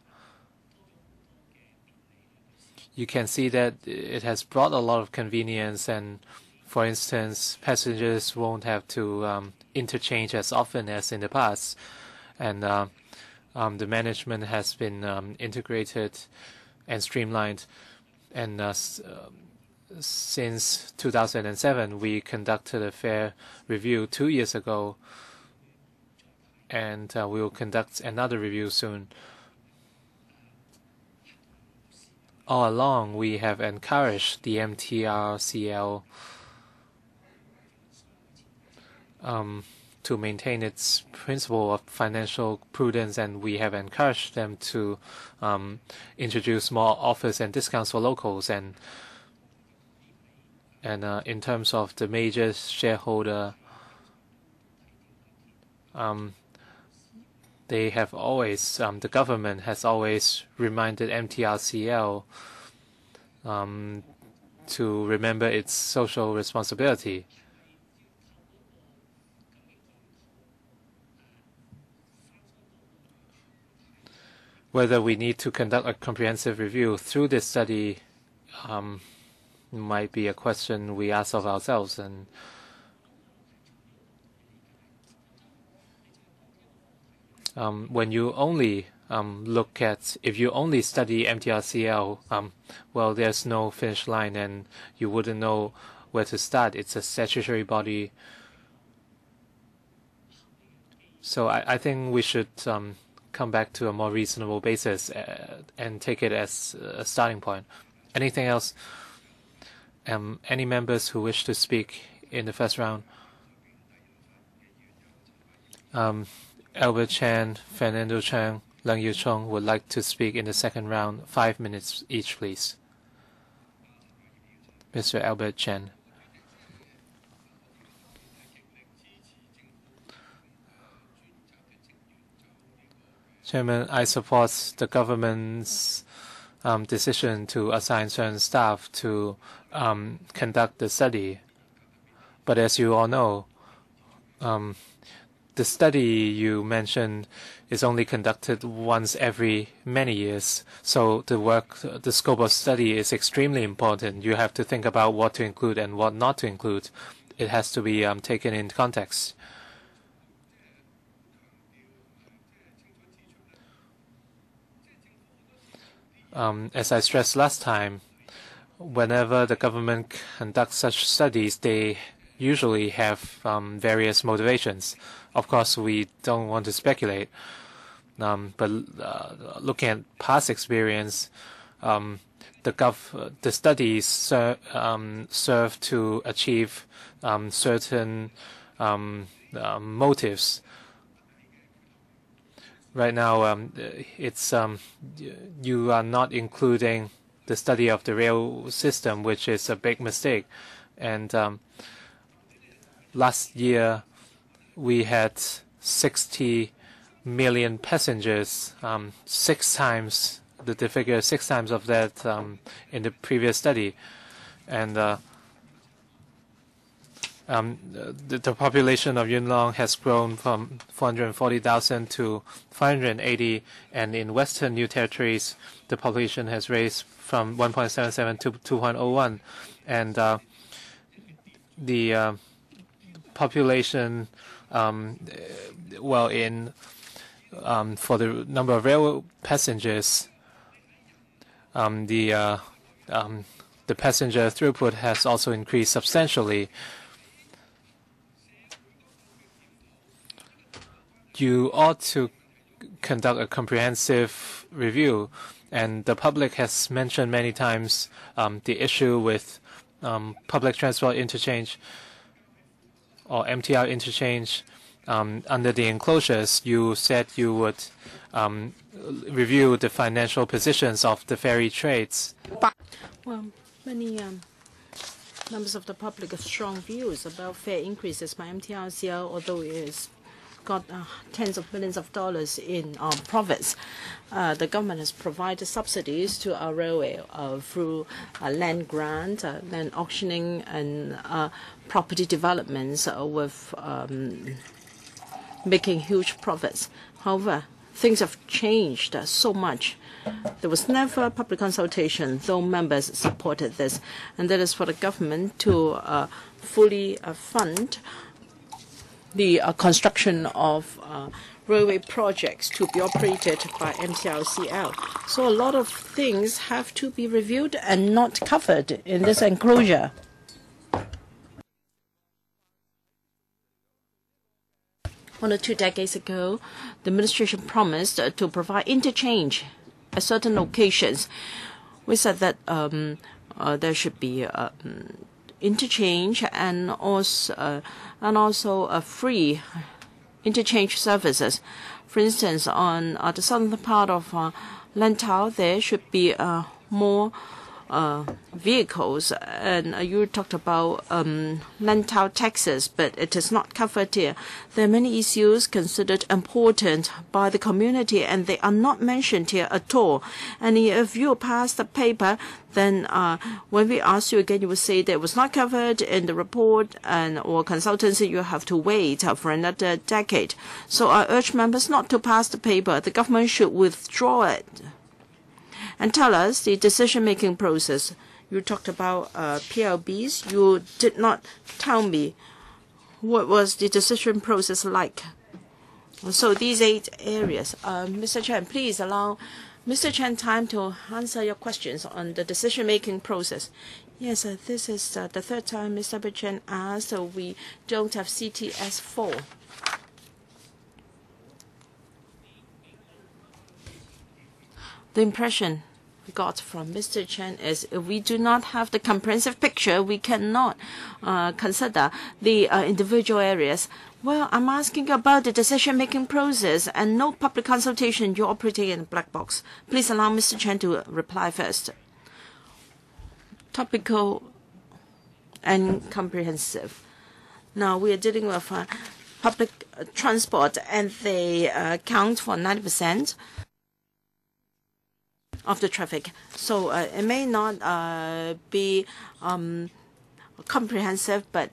you can see that it has brought a lot of convenience and for instance, passengers won't have to um, interchange as often as in the past. And uh, um, the management has been um, integrated and streamlined. And uh, since 2007, we conducted a fare review two years ago, and uh, we will conduct another review soon. all along we have encouraged the MTRCL um, to maintain its principle of financial prudence, and we have encouraged them to um, introduce more offers and discounts for locals. And and uh, in terms of the major shareholder, um, they have always, um, the government has always reminded MTRCL um, to remember its social responsibility. Whether we need to conduct a comprehensive review through this study um, might be a question we ask of ourselves and um, when you only um, look at, if you only study MTRCL, um, well, there's no finish line and you wouldn't know where to start. It's a statutory body. So I, I think we should um, come back to a more reasonable basis uh, and take it as a starting point. Anything else? Um, any members who wish to speak in the first round? Um, Albert Chan, Fernando Cheung, Leung Yiu Chung would like to speak in the second round. Five minutes each, please. Mr. Albert Chan. Chairman, I support the government's um, decision to assign certain staff to um, conduct the study. But as you all know, um, the study you mentioned is only conducted once every many years. So the work, the scope of study is extremely important. You have to think about what to include and what not to include. It has to be um, taken in context. Um, as I stressed last time, whenever the government conducts such studies, they usually have um, various motivations. Of course, we don't want to speculate, um, but uh, looking at past experience, um, the gov the studies ser um, serve to achieve um, certain um, motives. Right now, it's you are not including the study of the rail system, which is a big mistake, and last year we had 60 million passengers, um, six times the, the, figure, six times of that um, in the previous study, and uh, um, the, the, population of Yuen Long has grown from 440,000 to 580, and in Western New Territories, the population has raised from 1.77 to 2.01, and uh, the uh, population, um, well, in um, for the number of rail passengers, um, the uh, um, the passenger throughput has also increased substantially. You ought to conduct a comprehensive review, and the public has mentioned many times um, the issue with um, public transport interchange or MTR interchange um, under the enclosures, you said you would um, review the financial positions of the ferry trades. Well, many um, members of the public have strong views about fare increases by MTRCL, although it is got uh, tens of millions of dollars in um, profits. Uh, the government has provided subsidies to our railway uh, through land grant, uh, land auctioning, and uh, property developments with um, making huge profits. However, things have changed so much. There was never public consultation, though members supported this, and that is for the government to fully fund the uh, construction of uh, railway projects to be operated by MTRCL. So a lot of things have to be reviewed and not covered in this enclosure. One or two decades ago, the administration promised uh, to provide interchange at certain locations. We said that um, uh, there should be uh, interchange and also uh, and also a free interchange services. For instance, on uh, the southern part of uh, Lantau, there should be uh, more uh, vehicles. And uh, you talked about um, Lantau taxis, but it is not covered here. There are many issues considered important by the community, and they are not mentioned here at all. And if you pass the paper, then uh, when we ask you again, you will say that it was not covered in the report and or consultancy. You have to wait for another decade. So I urge members not to pass the paper. The government should withdraw it and tell us the decision-making process. You talked about uh, PLBs. You did not tell me what was the decision process like. So These eight areas. Uh, Mr. Chen, please allow Mr. Chen time to answer your questions on the decision-making process. Yes, uh, this is the third time Mr. Chen asked, we don't have CTS4. The impression we got from Mr. Chen is if we do not have the comprehensive picture, we cannot uh, consider the uh, individual areas. Well, I'm asking about the decision-making process and no public consultation. You're operating in a black box. Please allow Mr. Chen to reply first. Topical and comprehensive. Now we are dealing with uh, public transport, and they uh, count for 90 percent of the traffic. So uh, it may not uh, be um, comprehensive, but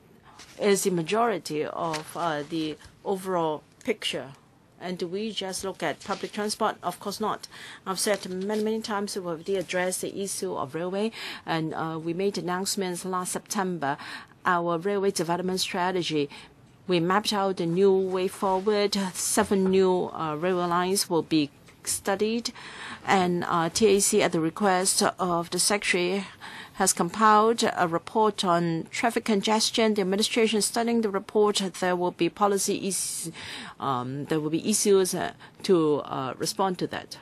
it is the majority of uh, the overall picture. And do we just look at public transport? Of course not. I've said many, many times we have already addressed the issue of railway, and uh, we made announcements last September. Our railway development strategy we mapped out the new way forward. Seven new uh, railway lines will be studied, and uh, TAC, at the request of the Secretary, has compiled a report on traffic congestion. The administration is studying the report. There will be policy issues, um, there will be issues uh, to uh, respond to that.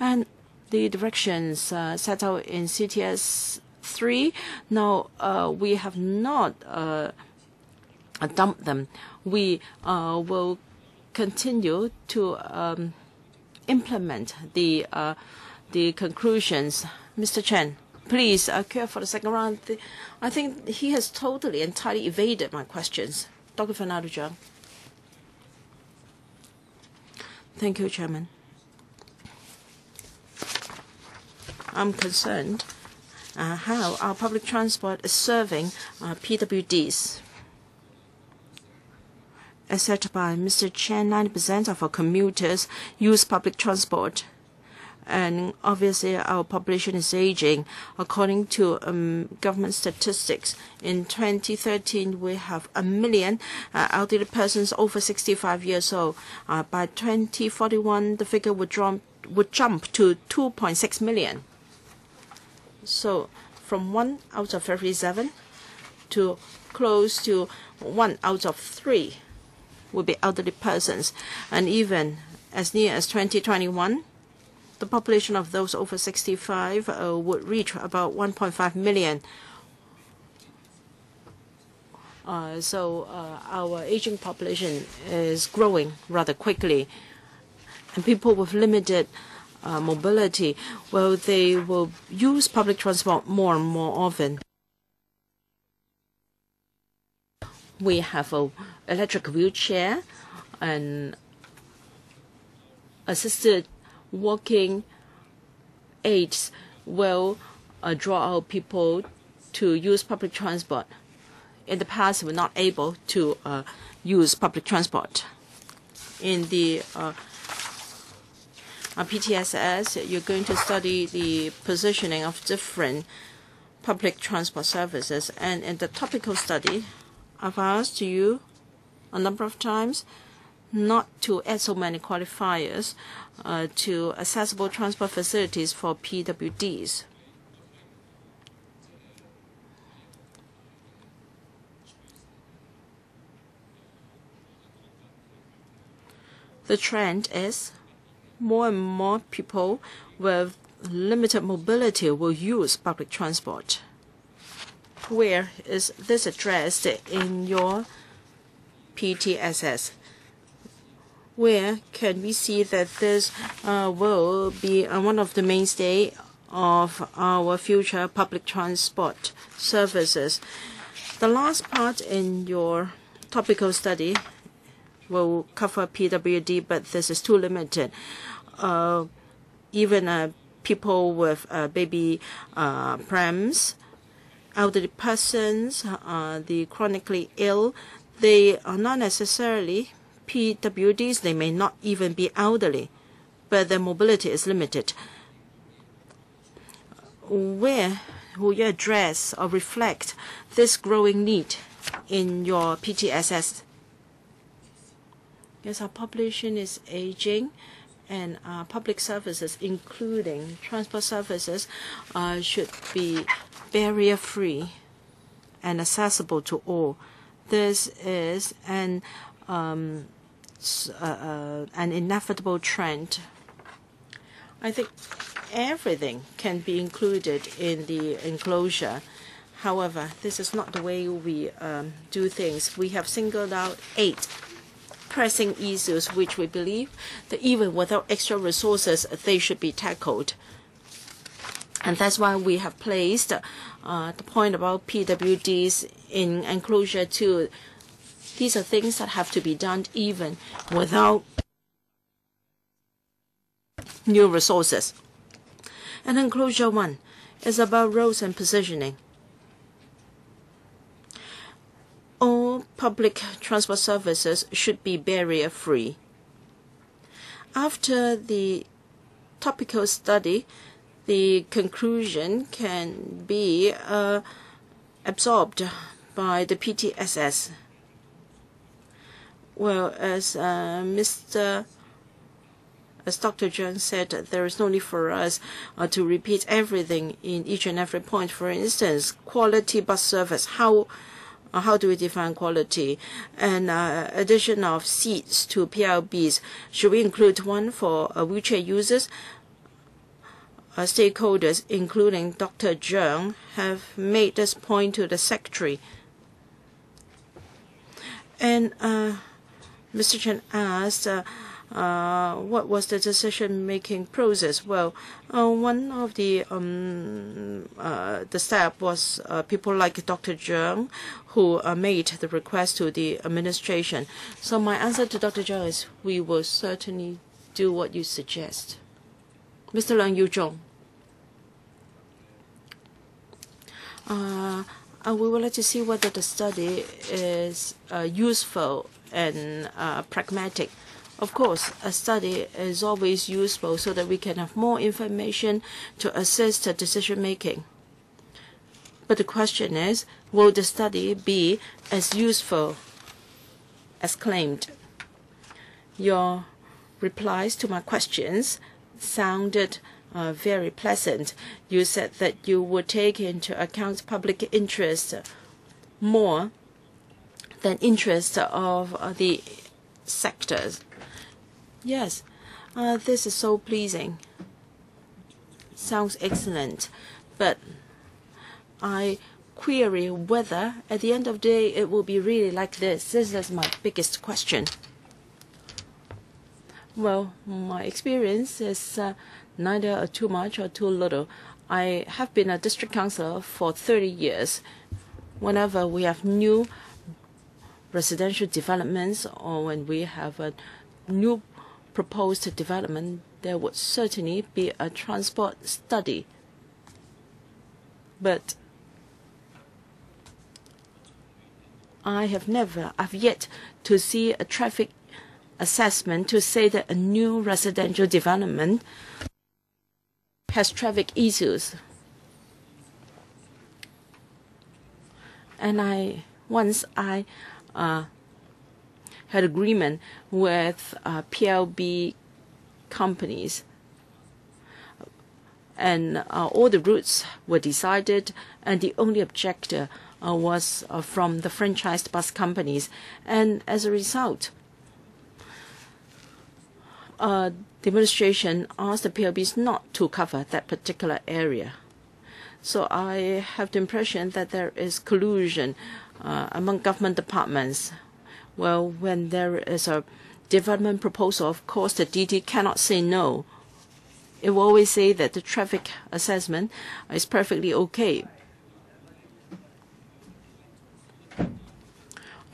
And the directions set out in CTS 3, now we have not dumped them. We will continue to um, implement the uh, the conclusions. Mr. Chen, please uh, care for the second round. I think he has totally entirely evaded my questions. Dr. Fernando Cheung. Thank you, Chairman. I'm concerned uh, how our public transport is serving uh, PWDs as said by Mr. Chen, 90% of our commuters use public transport. And obviously, our population is aging. According to um, government statistics, in 2013, we have a million uh, elderly persons over 65 years old. Uh, by 2041, the figure would jump to 2.6 million. So, from one out of every seven to close to one out of three will be elderly persons. And even as near as 2021, the population of those over 65 uh, would reach about 1.5 million. Uh, so uh, our aging population is growing rather quickly. And people with limited mobility, well, they will use public transport more and more often. We have a electric wheelchair and assisted walking aids will uh, draw out people to use public transport. In the past, we were not able to uh, use public transport in the uh, uh PTSS, you're going to study the positioning of different public transport services. And in the topical study, I've asked you a number of times not to add so many qualifiers uh, to accessible transport facilities for PWDs. The trend is more and more people with limited mobility will use public transport. Where is this addressed in your PTSS? Where can we see that this uh, will be uh, one of the mainstay of our future public transport services? The last part in your topical study will cover PWD, but this is too limited. Uh, even uh, people with uh, baby uh, prams, elderly persons, the chronically ill, they are not necessarily PWDs. They may not even be elderly, but their mobility is limited. Where will you address or reflect this growing need in your PTSS? Yes, our population is aging and uh, public services, including transport services, uh, should be barrier-free and accessible to all. This is an um, uh, uh, an inevitable trend. I think everything can be included in the enclosure. However, this is not the way we um, do things. We have singled out eight pressing issues which we believe that even without extra resources, they should be tackled. And that's why we have placed uh, the point about PWDs in enclosure two. These are things that have to be done even without new resources. And enclosure one is about roles and positioning. all public transport services should be barrier-free. After the topical study, the conclusion can be uh, absorbed by the PTSS. Well, as uh, Mr. As Dr. Jones said, there is no need for us uh, to repeat everything in each and every point. For instance, quality bus service. How uh, how do we define quality? And uh, addition of seats to PLBs, should we include one for uh, wheelchair users? Stakeholders, including Dr. Cheung, have made this point to the secretary. And Mr. Chen asked, uh, what was the decision-making process? Well, uh, one of the um, uh, the step was uh, people like Dr. Cheung who uh, made the request to the administration. So my answer to Dr. Cheung is we will certainly do what you suggest. Mr. Leung Yiu-chung. Uh, we would like to see whether the study is useful and pragmatic. Of course, a study is always useful so that we can have more information to assist the decision making. But the question is, will the study be as useful as claimed? Your replies to my questions sounded uh, very pleasant. You said that you would take into account public interest more than interest of uh, the sectors Yes, uh, this is so pleasing. Sounds excellent, but I query whether at the end of the day it will be really like this. This is my biggest question. Well, my experience is uh, neither too much or too little. I have been a district councillor for 30 years. Whenever we have new residential developments or when we have a new proposed development, there would certainly be a transport study. But I have never, I've yet to see a traffic assessment to say that a new residential development has traffic issues. And I once I uh, had agreement with uh, PLB companies, and uh, all the routes were decided, and the only objector uh, was uh, from the franchised bus companies, and as a result, uh, the administration asked the PLBs not to cover that particular area. So I have the impression that there is collusion uh, among government departments. Well, when there is a development proposal, of course, the DT cannot say no. It will always say that the traffic assessment is perfectly okay.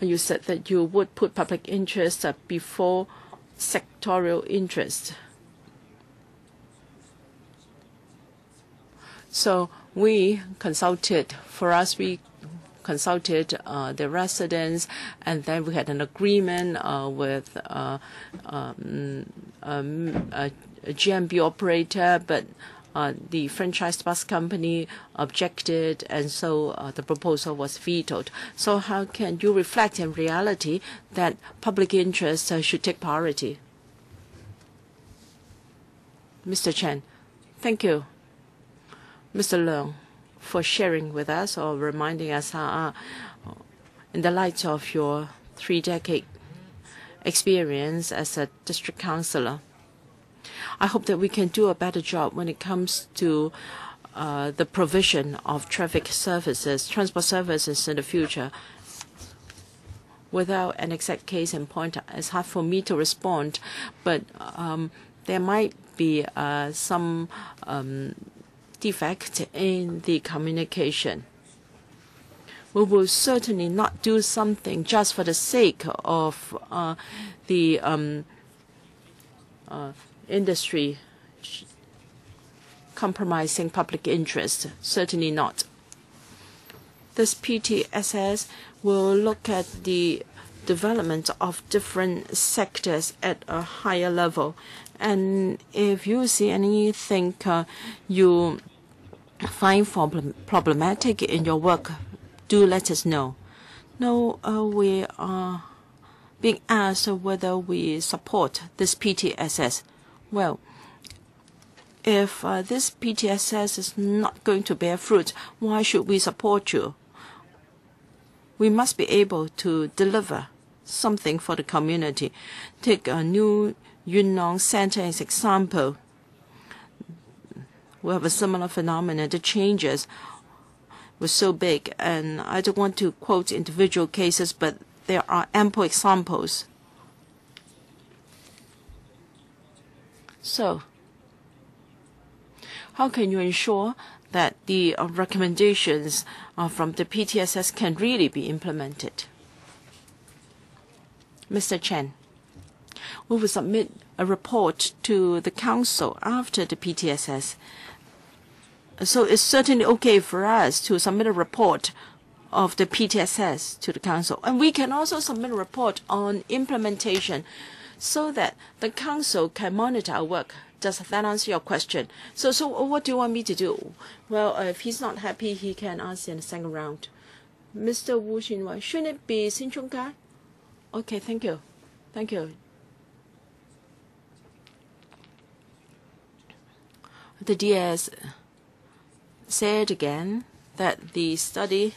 You said that you would put public interest before sectorial interest. So we consulted, for us, we consulted uh, the residents, and then we had an agreement uh, with uh, um, a, GMB operator, but the franchise bus company objected, and so uh, the proposal was vetoed. So how can you reflect in reality that public interest uh, should take priority? Mr. Chen, thank you. Mr. Leung, for sharing with us or reminding us how, uh, in the light of your three-decade experience as a district councillor, I hope that we can do a better job when it comes to uh, the provision of traffic services, transport services in the future. Without an exact case in point, it's hard for me to respond, but um, there might be uh, some um, defect in the communication. We will certainly not do something just for the sake of uh, the um, uh, industry compromising public interest. Certainly not. This PTSS will look at the development of different sectors at a higher level. And if you see anything uh, you find problem, problematic in your work, do let us know. No, uh, we are being asked whether we support this PTSS. Well, if uh, this PTSS is not going to bear fruit, why should we support you? We must be able to deliver something for the community. Take a new Yunnan Center as example we have a similar phenomenon. The changes were so big, and I don't want to quote individual cases, but there are ample examples. So, how can you ensure that the uh, recommendations uh, from the PTSS can really be implemented? Mr. Chen, we will submit a report to the council after the PTSS so it's certainly okay for us to submit a report of the PTSS to the council. And we can also submit a report on implementation so that the council can monitor our work. Does that answer your question? So, so what do you want me to do? Well, uh, if he's not happy, he can ask in the second round. Mr. Wu Chi-wai, shouldn't it be Sin Chung Kai? Okay, thank you. Thank you. The DS said again that the study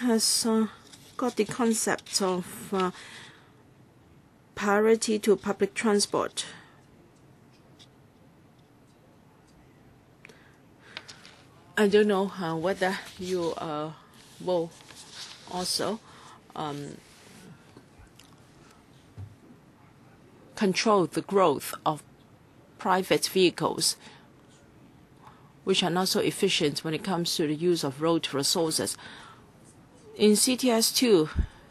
has uh, got the concept of uh, priority to public transport. I don't know uh, whether you uh, will also um, control the growth of private vehicles which are not so efficient when it comes to the use of road resources. In CTS2,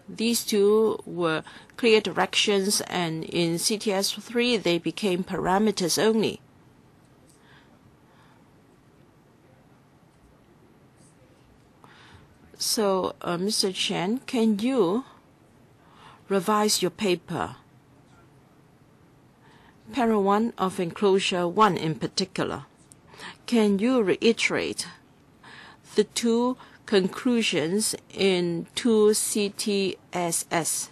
these two were clear directions, and in CTS3, they became parameters only. So, uh, Mr. Chen, can you revise your paper. Para 1 of enclosure 1 in particular. Can you reiterate the two conclusions in 2 CTSS?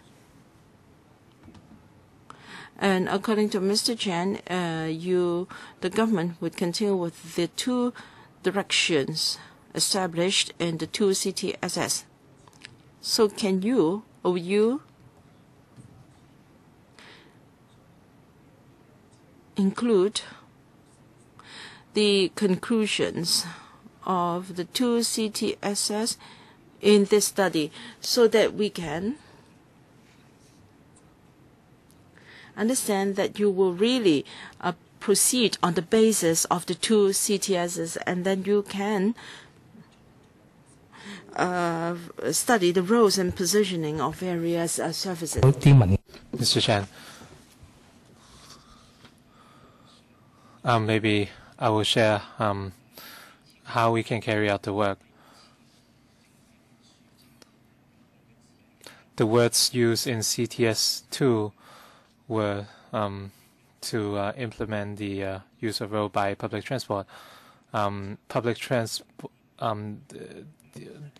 And according to Mr. Chen, uh, you, the government would continue with the two directions established in the 2 CTSS. So can you, or you, include the conclusions of the 2 CTSS in this study so that we can understand that you will really uh, proceed on the basis of the 2 CTSS, and then you can uh, study the roles and positioning of various uh, services. Mr. Chen, um, maybe I will share um, how we can carry out the work. The words used in CTS2 were um, to uh, implement the uh, use of road by public transport. Um, public um,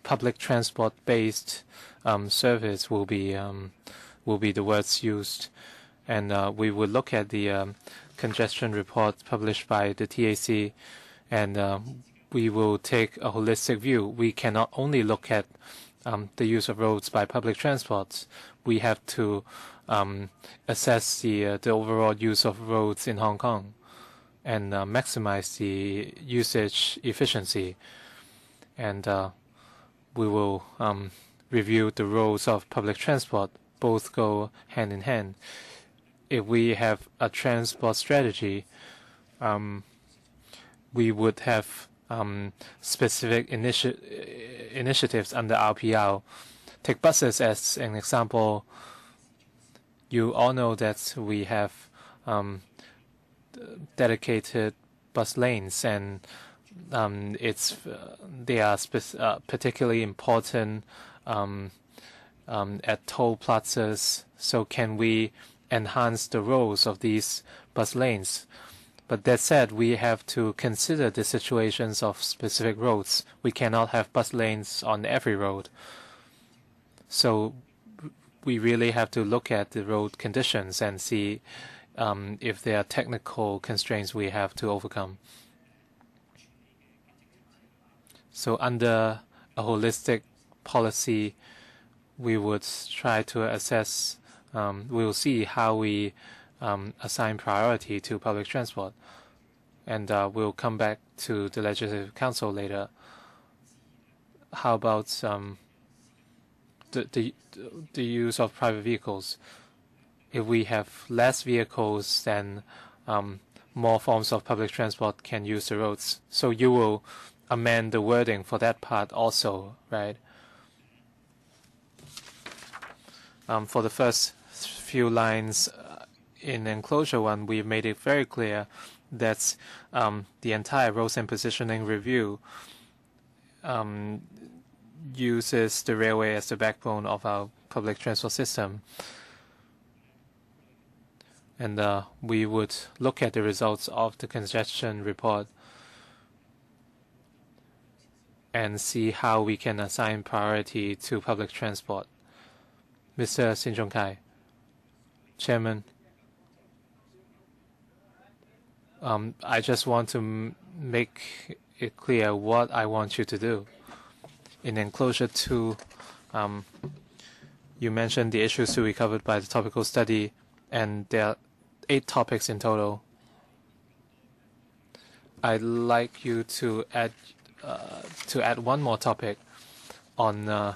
public transport based um, service will be um, will be the words used, and uh, we will look at the um, congestion report published by the TAC, and we will take a holistic view. We cannot only look at um, the use of roads by public transports. We have to um, assess the uh, the overall use of roads in Hong Kong and uh, maximize the usage efficiency. And uh, we will um, review the roles of public transport. Both go hand in hand. If we have a transport strategy, um, we would have um, specific initi initiatives under RPR. Take buses as an example. You all know that we have um, dedicated bus lanes, and um, it's uh, they are uh, particularly important um, um, at toll plazas. So can we enhance the roles of these bus lanes? But that said, we have to consider the situations of specific roads. We cannot have bus lanes on every road. So we really have to look at the road conditions and see um, if there are technical constraints we have to overcome. So under a holistic policy, we would try to assess, um, we will see how we um, assign priority to public transport. And uh, we'll come back to the Legislative Council later. How about um, the, the, the use of private vehicles? If we have less vehicles, then um, more forms of public transport can use the roads. So you will amend the wording for that part also, right? Um, for the first few lines, in enclosure one, we've made it very clear that um, the entire roles and positioning review um, uses the railway as the backbone of our public transport system. And uh, we would look at the results of the congestion report and see how we can assign priority to public transport. Mr. Sin Kai, Chairman, um, I just want to make it clear what I want you to do. In enclosure two, um, you mentioned the issues to be covered by the topical study, and there are eight topics in total. I'd like you to add uh, to add one more topic on uh,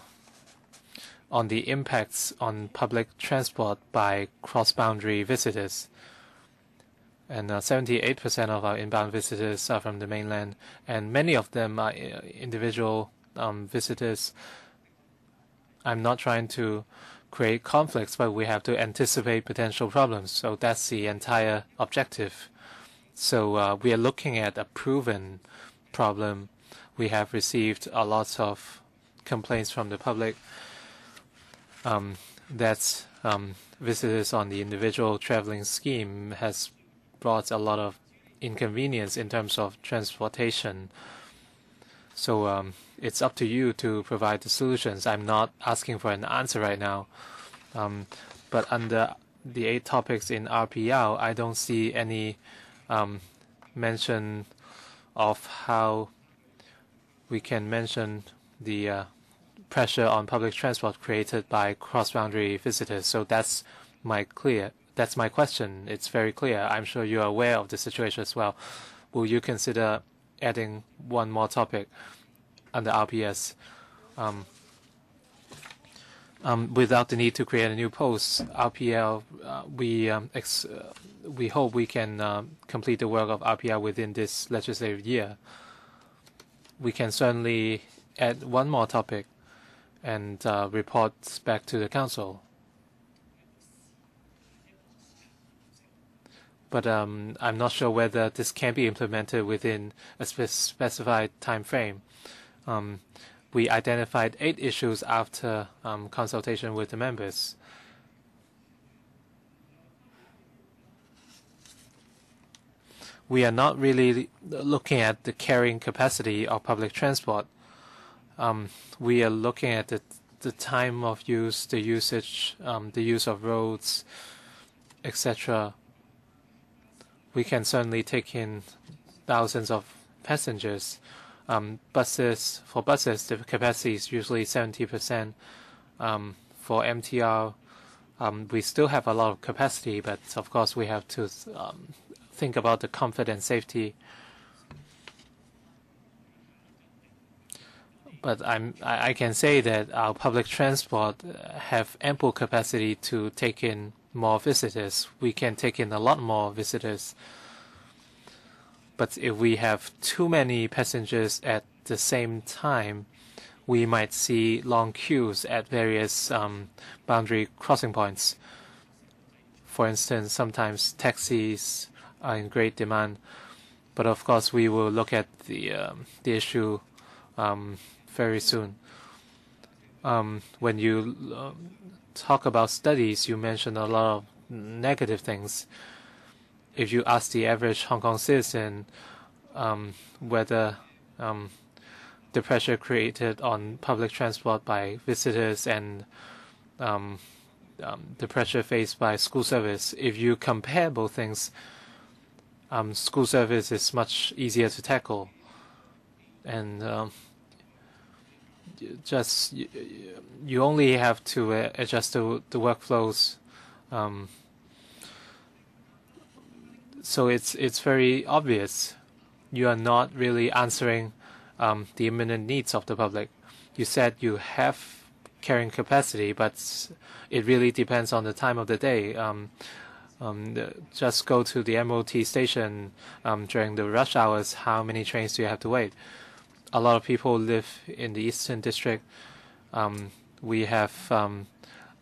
on the impacts on public transport by cross-boundary visitors and 78% uh, of our inbound visitors are from the mainland, and many of them are uh, individual um, visitors. I'm not trying to create conflicts, but we have to anticipate potential problems. So that's the entire objective. So uh, we are looking at a proven problem. We have received a lot of complaints from the public. Um, that um, visitors on the individual traveling scheme has brought a lot of inconvenience in terms of transportation. So um, it's up to you to provide the solutions. I'm not asking for an answer right now. Um, but under the eight topics in RPR, I don't see any um, mention of how we can mention the uh, pressure on public transport created by cross-boundary visitors. So that's my clear. That's my question. It's very clear. I'm sure you're aware of the situation as well. Will you consider adding one more topic under RPR um, um, without the need to create a new post? RPR, uh, we um, ex, uh, we hope we can uh, complete the work of RPR within this legislative year. We can certainly add one more topic and uh, report back to the council. But um, I'm not sure whether this can be implemented within a spe specified time frame. Um, we identified eight issues after um, consultation with the members. We are not really looking at the carrying capacity of public transport um, we are looking at the, the time of use, the usage, um, the use of roads, etc. We can certainly take in thousands of passengers. Um, buses for buses, the capacity is usually 70%. Um, for MTR, um, we still have a lot of capacity, but of course we have to think about the comfort and safety but I can say that our public transport have ample capacity to take in more visitors. We can take in a lot more visitors. But if we have too many passengers at the same time, we might see long queues at various um, boundary crossing points. For instance, sometimes taxis are in great demand, but of course we will look at the um, the issue um, very soon. Um, when you uh, talk about studies, you mention a lot of negative things. If you ask the average Hong Kong citizen um, whether um, the pressure created on public transport by visitors and um, um, the pressure faced by school service, if you compare both things, um, school service is much easier to tackle. And um, just you, you only have to uh, adjust the, the workflows. Um, so it's it's very obvious. You are not really answering um, the imminent needs of the public. You said you have carrying capacity, but it really depends on the time of the day. Um, um, the, just go to the MTR station um, during the rush hours. How many trains do you have to wait? A lot of people live in the Eastern District. Um, we have um,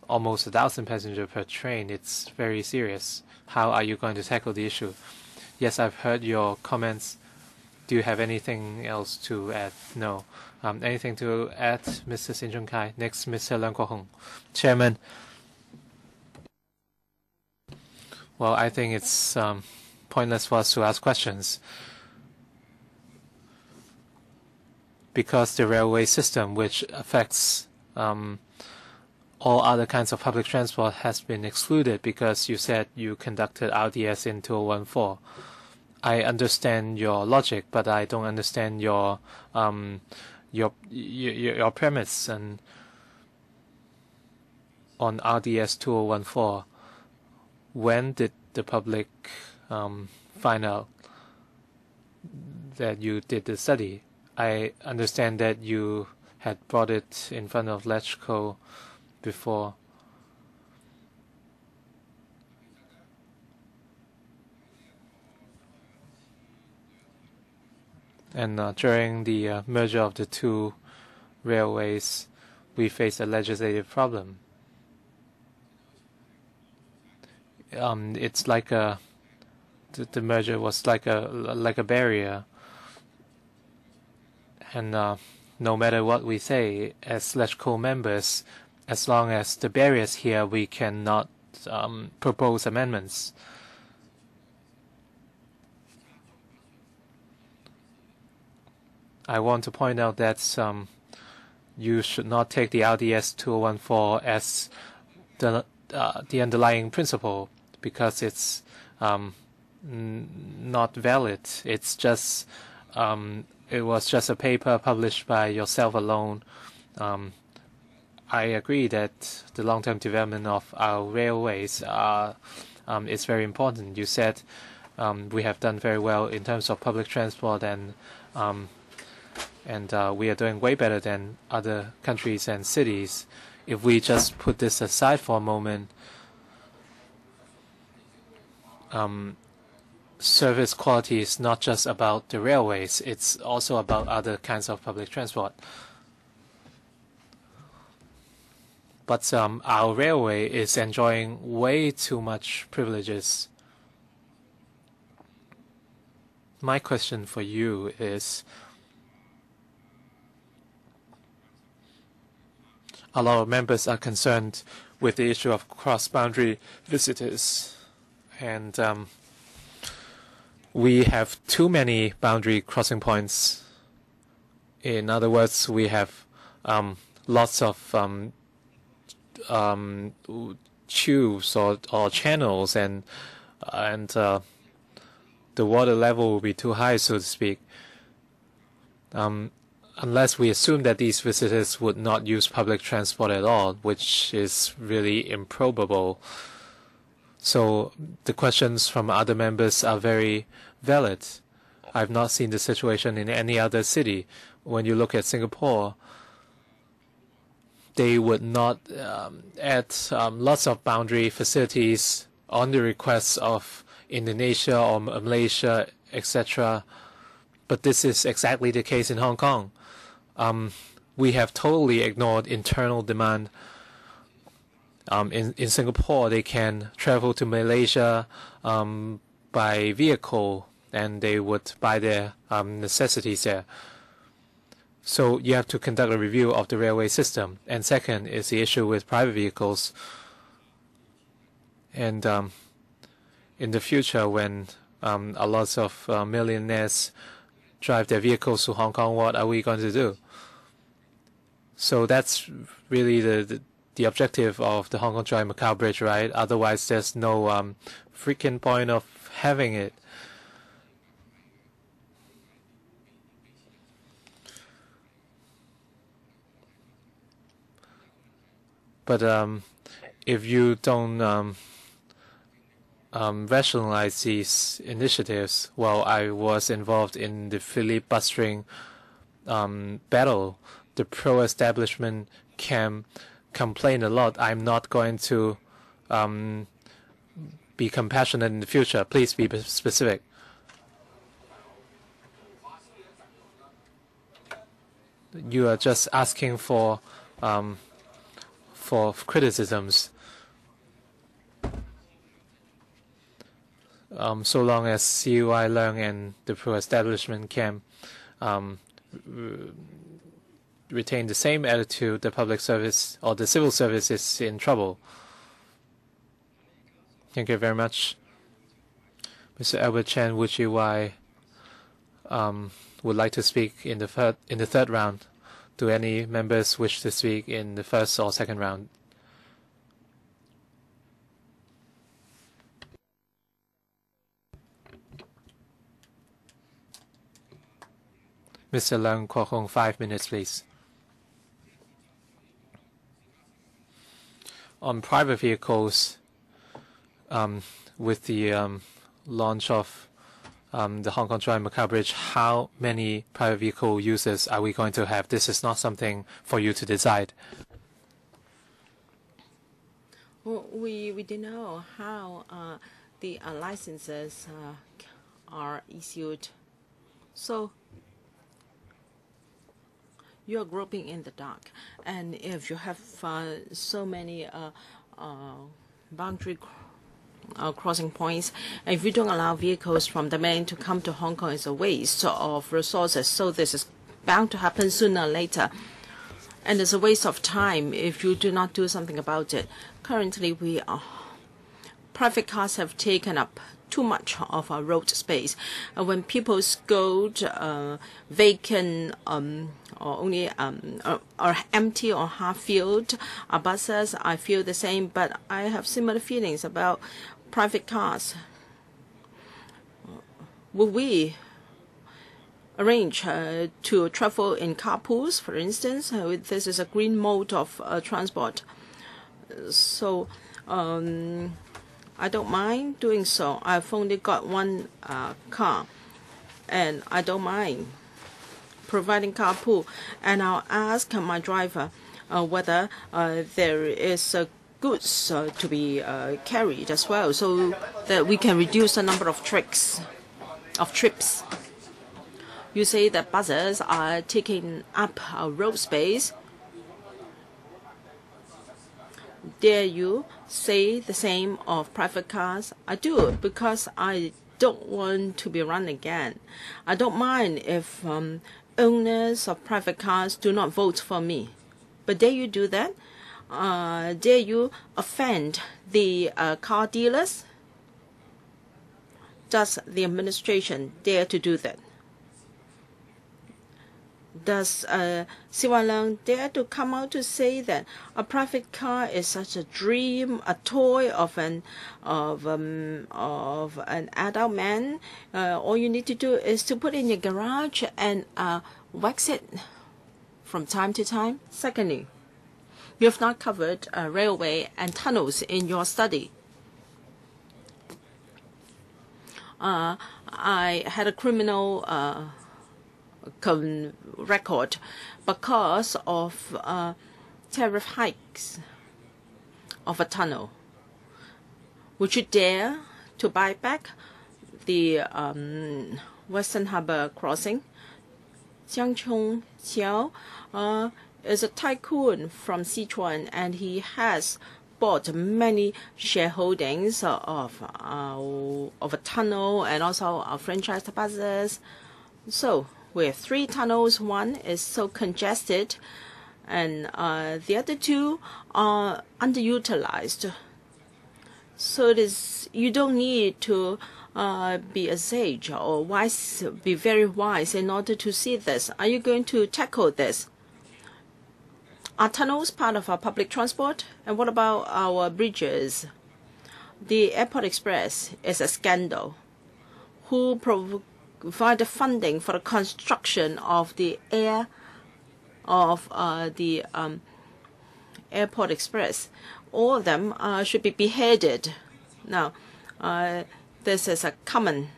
almost a thousand passengers per train. It's very serious. How are you going to tackle the issue? Yes, I've heard your comments. Do you have anything else to add? No. Um, anything to add, Mr. Sin Chung Kai? Next, Mr. Leung Kwok-hung. Chairman. Well, I think it's um, pointless for us to ask questions. Because the railway system, which affects um, all other kinds of public transport, has been excluded because you said you conducted RDS in 2014. I understand your logic, but I don't understand your um, your, your your premise and on RDS 2014. When did the public um, find out that you did the study? I understand that you had brought it in front of LegCo before. And uh, during the uh, merger of the two railways, we faced a legislative problem. Um, it's like a the, the merger was like a like a barrier and uh, no matter what we say as LegCo members, as long as the barriers here, we cannot um, propose amendments. I want to point out that um, you should not take the RDS 2014 as the uh, the underlying principle because it's um, not valid. It's just um, it was just a paper published by yourself alone. Um, I agree that the long-term development of our railways are, um, is very important. You said um, we have done very well in terms of public transport and um, and uh, we are doing way better than other countries and cities. If we just put this aside for a moment, um, service quality is not just about the railways, it's also about other kinds of public transport. But um, our railway is enjoying way too much privileges. My question for you is, a lot of members are concerned with the issue of cross-boundary visitors. And um, we have too many boundary crossing points. In other words, we have um, lots of um, um, tubes or, or channels, and and uh, the water level will be too high, so to speak. Um, unless we assume that these visitors would not use public transport at all, which is really improbable. So the questions from other members are very valid. I've not seen the situation in any other city. When you look at Singapore, they would not um, add um, lots of boundary facilities on the request of Indonesia or Malaysia, etc. But this is exactly the case in Hong Kong um, we have totally ignored internal demand. Um, in, in Singapore, they can travel to Malaysia um, by vehicle and they would buy their um, necessities there. So you have to conduct a review of the railway system. And second is the issue with private vehicles. And um, in the future, when um, a lot of uh, millionaires drive their vehicles to Hong Kong, what are we going to do? So that's really the, the, the objective of the Hong Kong Zhuhai Macau Bridge, right? Otherwise, there's no um, freaking point of having it. But um, if you don't um, um, rationalize these initiatives, well, I was involved in the filibustering um, battle the pro-establishment can complain a lot. I'm not going to um, be compassionate in the future. Please be specific. You are just asking for um, for criticisms. Um, so long as CY Leung and the pro-establishment can um, retain the same attitude, the public service or the civil service is in trouble. Thank you very much. Mr. Albert Chan Wu Chi-wai um, would like to speak in the third in the third round. Do any members wish to speak in the first or second round? Mr. Leung Kwok-hung, five minutes, please. On private vehicles, um, with the um, launch of um, the Hong Kong Zhuhai Macau Bridge, how many private vehicle users are we going to have? This is not something for you to decide. Well, we, we don't know how uh, the uh, licenses uh, are issued. So you are groping in the dark. And if you have uh, so many uh, uh, boundary uh, crossing points, if you don't allow vehicles from the main to come to Hong Kong, it's a waste of resources. So this is bound to happen sooner or later. and it's a waste of time if you do not do something about it. Currently, we are private cars have taken up too much of our road space. Uh, when people scold uh, vacant um, or only um, or, or, empty or half-filled uh, buses, I feel the same. But I have similar feelings about private cars. Will we arrange uh, to travel in carpools, for instance? Uh, this is a green mode of uh, transport. So. Um, I don't mind doing so. I've only got one uh, car, and I don't mind providing carpool. And I'll ask my driver uh, whether uh, there is goods uh, to be uh, carried as well, so that we can reduce the number of tricks, of trips. You say that buses are taking up road space. Dare you say the same of private cars? I do it because I don't want to be run again. I don't mind if um, owners of private cars do not vote for me. But dare you do that? Uh, dare you offend the uh, car dealers? Does the administration dare to do that? Does uh, Siwa dare to come out to say that a private car is such a dream, a toy of an of um, of an adult man? Uh, all you need to do is to put in your garage and uh, wax it from time to time. Secondly, you have not covered uh, railway and tunnels in your study. Uh, I had a criminal uh, record because of uh, tariff hikes of a tunnel. Would you dare to buy back the um, Western Harbor crossing? Jiang Chong Qiao uh, is a tycoon from Sichuan, and he has bought many shareholdings of uh, of a tunnel and also franchise buses. Have three tunnels. One is so congested, and uh, the other two are underutilized. So it is you don't need to uh, be a sage or wise, be very wise in order to see this. Are you going to tackle this? Are tunnels part of our public transport? And what about our bridges? The Airport Express is a scandal. Who provo provide the funding for the construction of the air of uh, the um, airport express. All of them uh, should be beheaded. Now, uh, this is a common.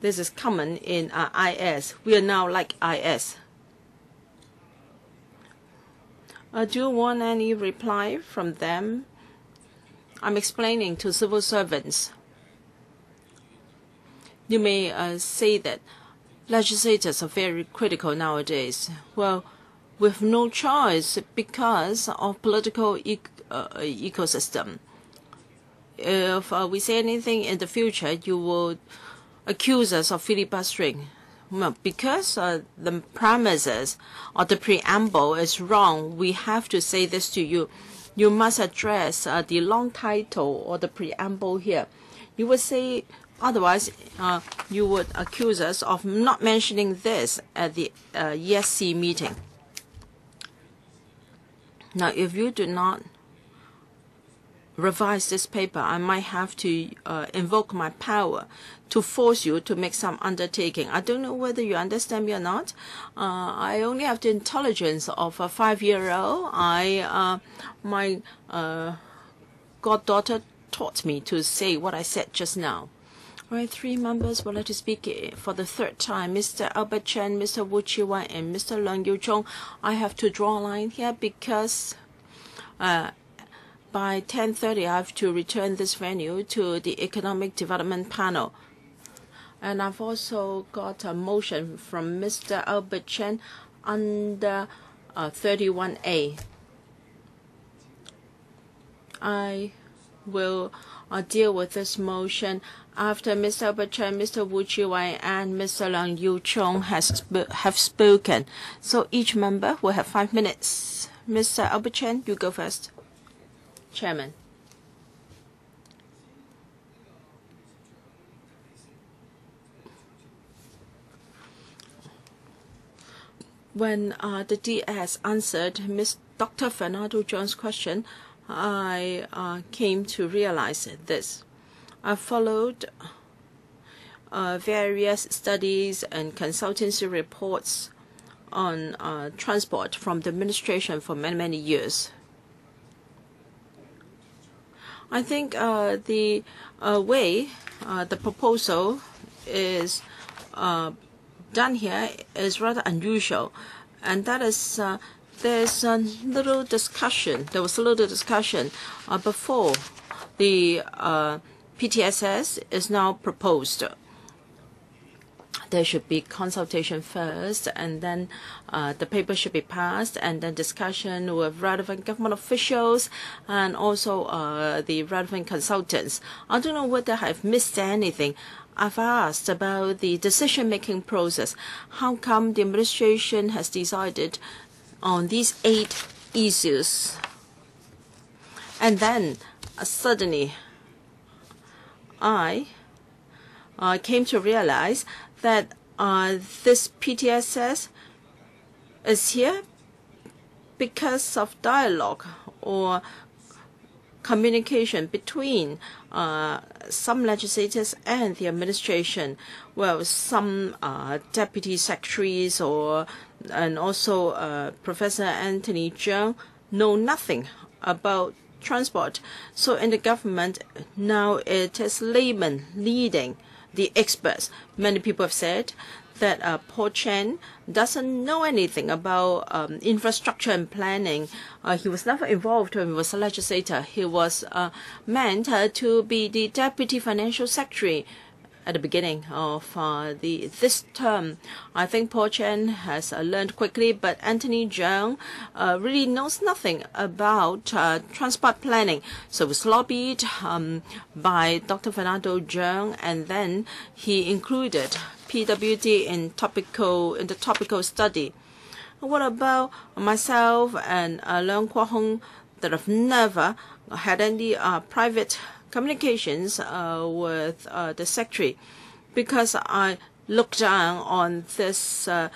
This is common in uh, IS. We are now like IS. Uh, do you want any reply from them? I'm explaining to civil servants you may uh, say that legislators are very critical nowadays. Well, we have no choice because of political e uh, ecosystem. If uh, we say anything in the future, you will accuse us of filibustering. Well, because uh, the premises or the preamble is wrong, we have to say this to you. You must address uh, the long title or the preamble here. You will say Otherwise, uh, you would accuse us of not mentioning this at the uh, ESC meeting. Now, if you do not revise this paper, I might have to uh, invoke my power to force you to make some undertaking. I don't know whether you understand me or not. Uh, I only have the intelligence of a five-year-old. I, uh, my uh, goddaughter taught me to say what I said just now. Right, three members would like to speak for the third time. Mr. Albert Chan, Mr. Wu Chi-wai, and Mr. Leung Yiu-chung. I have to draw a line here because uh, by 10.30 I have to return this venue to the Economic Development Panel. And I've also got a motion from Mr. Albert Chan under uh, 31A. I will uh, deal with this motion after Mr. Chan, Mr. Wu Chi-wai, and Mr. Leung Yiu-chung has sp have spoken. So each member will have five minutes. Mr. Albert Chan, you go first. Chairman. When uh, the DS answered Ms. Dr. Fernando Cheung's question, I uh, came to realize this. I followed uh, various studies and consultancy reports on uh, transport from the administration for many, many years. I think uh, the uh, way uh, the proposal is done here is rather unusual, and that is there's a little discussion. There was a little discussion before the PTSS is now proposed. There should be consultation first, and then uh, the paper should be passed, and then discussion with relevant government officials and also uh, the relevant consultants. I don't know whether I've missed anything. I've asked about the decision-making process. How come the administration has decided on these eight issues? And then uh, suddenly I uh, came to realize that uh, this PTSS is here because of dialogue or communication between uh, some legislators and the administration. Well, some uh, deputy secretaries or and also uh, Professor Anthony Cheung know nothing about transport. So in the government, now it is laymen leading the experts. Many people have said that uh, Paul Chan doesn't know anything about um, infrastructure and planning. Uh, he was never involved when he was a legislator. He was uh, meant uh, to be the deputy financial secretary at the beginning of uh, the this term. I think Paul Chan has uh, learned quickly, but Anthony Cheung uh, really knows nothing about uh, transport planning. So it was lobbied um, by Dr. Fernando Cheung, and then he included PWD in topical in the topical study. What about myself and uh, Leung Kwok-hung that have never had any uh, private communications uh, with uh, the secretary because I looked down on this uh,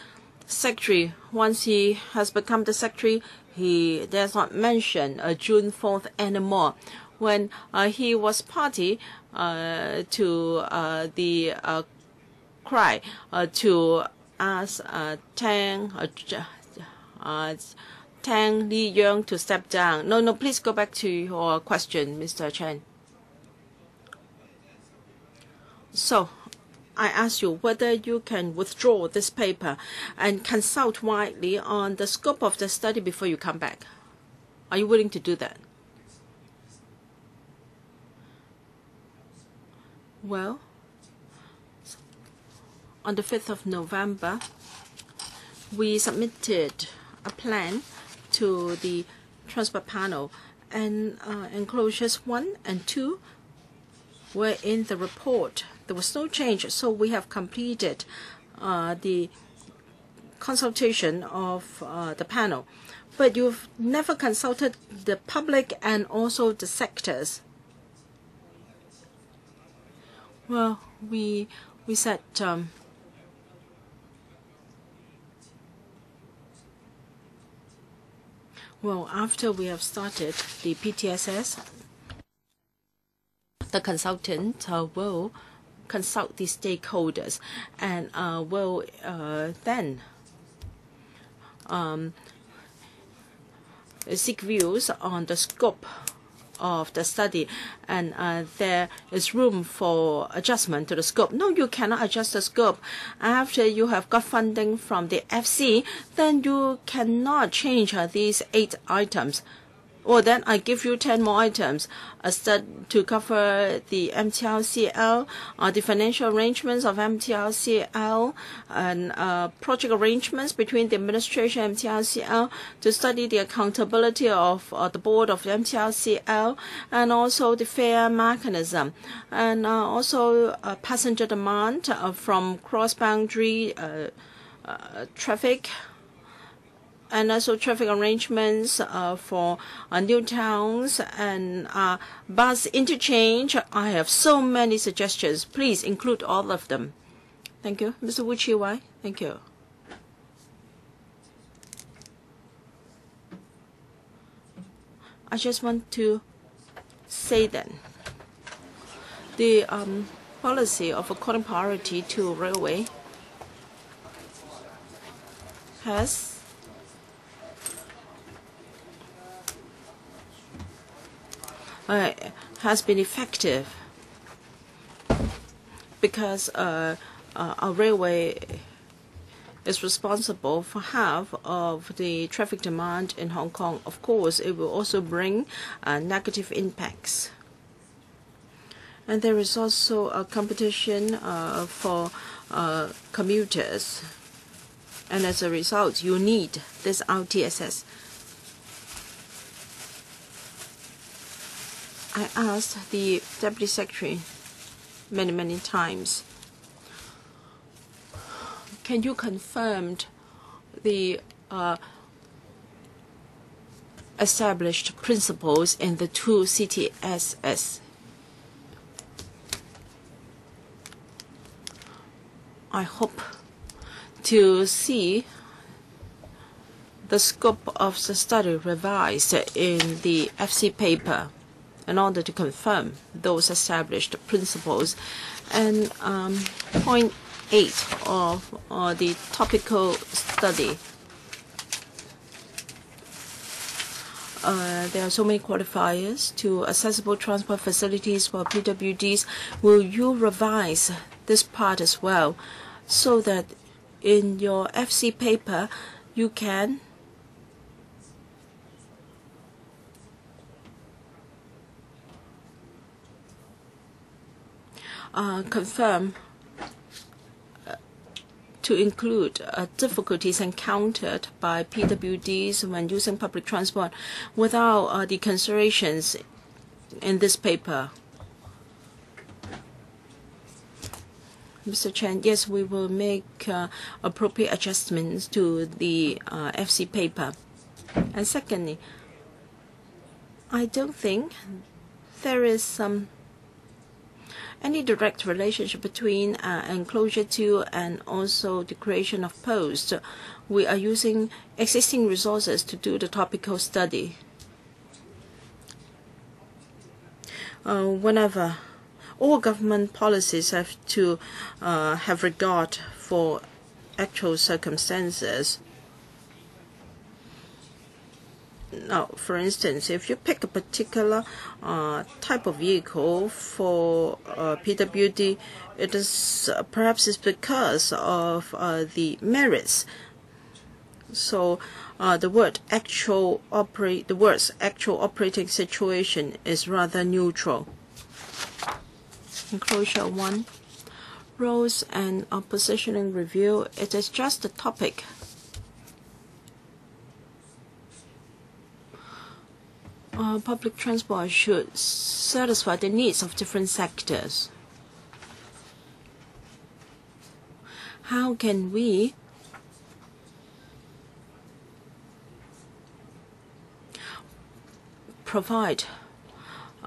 secretary. Once he has become the secretary, he does not mention uh, June 4th anymore. When uh, he was party uh, to the cry to ask Tang Tang Li Young to step down. No, no, please go back to your question, Mr. Chen. So I ask you whether you can withdraw this paper and consult widely on the scope of the study before you come back. Are you willing to do that? Well, on the 5th of November, we submitted a plan to the transport panel, and uh, enclosures 1 and 2 were in the report there was no change, so we have completed uh, the consultation of uh, the panel. But you've never consulted the public and also the sectors. Well, we we said um, well after we have started the PTSS, the consultant uh, will consult the stakeholders and uh, will uh, then um, seek views on the scope of the study and uh, there is room for adjustment to the scope. No, you cannot adjust the scope. After you have got funding from the FC, then you cannot change uh, these eight items. Well, then I give you 10 more items to cover the MTRCL, uh, the financial arrangements of MTRCL, and uh, project arrangements between the administration and MTRCL to study the accountability of uh, the board of MTRCL, and also the fare mechanism. And also passenger demand from cross-boundary traffic, and also traffic arrangements uh, for uh, new towns and uh, bus interchange. I have so many suggestions. Please include all of them. Thank you. Mr. Wu Chi-wai. Thank you. I just want to say then, the um, policy of according priority to railway has Uh, been effective because uh, uh, our railway is responsible for half of the traffic demand in Hong Kong. Of course, it will also bring negative impacts. And there is also a competition for commuters. And as a result, you need this RTSS. I asked the Deputy Secretary many, many times, can you confirm the uh, established principles in the two CTSS? I hope to see the scope of the study revised in the FC paper in order to confirm those established principles. and um, Point eight of uh, the topical study. Uh, there are so many qualifiers to accessible transport facilities for PWDs. Will you revise this part as well so that in your FC paper, you can Uh, confirm uh, to include uh, difficulties encountered by PWDs when using public transport without the considerations in this paper? Mr. Chen, yes, we will make appropriate adjustments to the FC paper. And secondly, I don't think there is any direct relationship between uh, Enclosure 2 and also the creation of posts. We are using existing resources to do the topical study. Uh, whenever all government policies have to uh, have regard for actual circumstances. Now, for instance, if you pick a particular uh, type of vehicle for uh, PWD, it is uh, perhaps it's because of the merits. So the word actual operate the words actual operating situation is rather neutral. Enclosure 1, roles and positioning review, it is just a topic. Uh, public transport should satisfy the needs of different sectors. How can we provide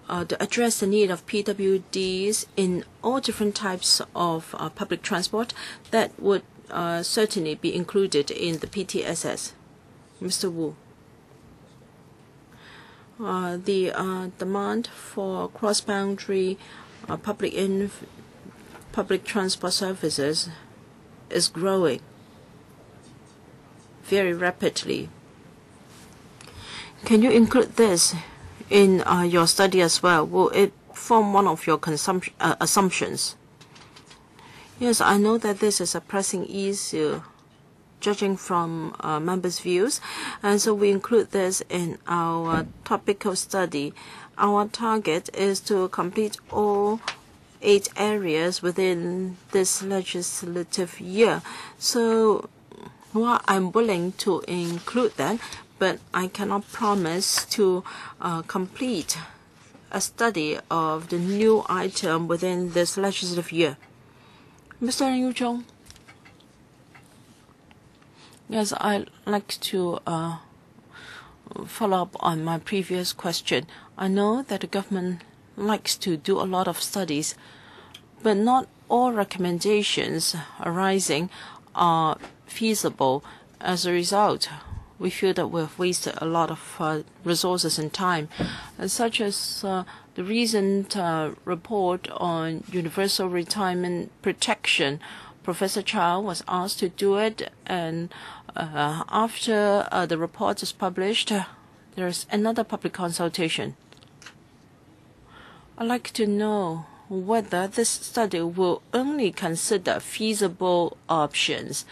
uh, to address the need of PWDs in all different types of uh, public transport that would certainly be included in the PTSS? Mr. Wu. Uh, the uh, demand for cross-boundary uh, public public transport services is growing very rapidly. Can you include this in your study as well? Will it form one of your assumptions? Yes, I know that this is a pressing issue judging from uh, members' views. And so we include this in our topical study. Our target is to complete all eight areas within this legislative year. So well, I'm willing to include that, but I cannot promise to uh, complete a study of the new item within this legislative year. Mr. Yiu-chung. Yes, I'd like to uh, follow up on my previous question. I know that the government likes to do a lot of studies, but not all recommendations arising are feasible. As a result, we feel that we've wasted a lot of uh, resources and time, such as uh, the recent uh, report on universal retirement protection. Professor Chow was asked to do it, and uh, after uh, the report is published, uh, there is another public consultation. I'd like to know whether this study will only consider feasible options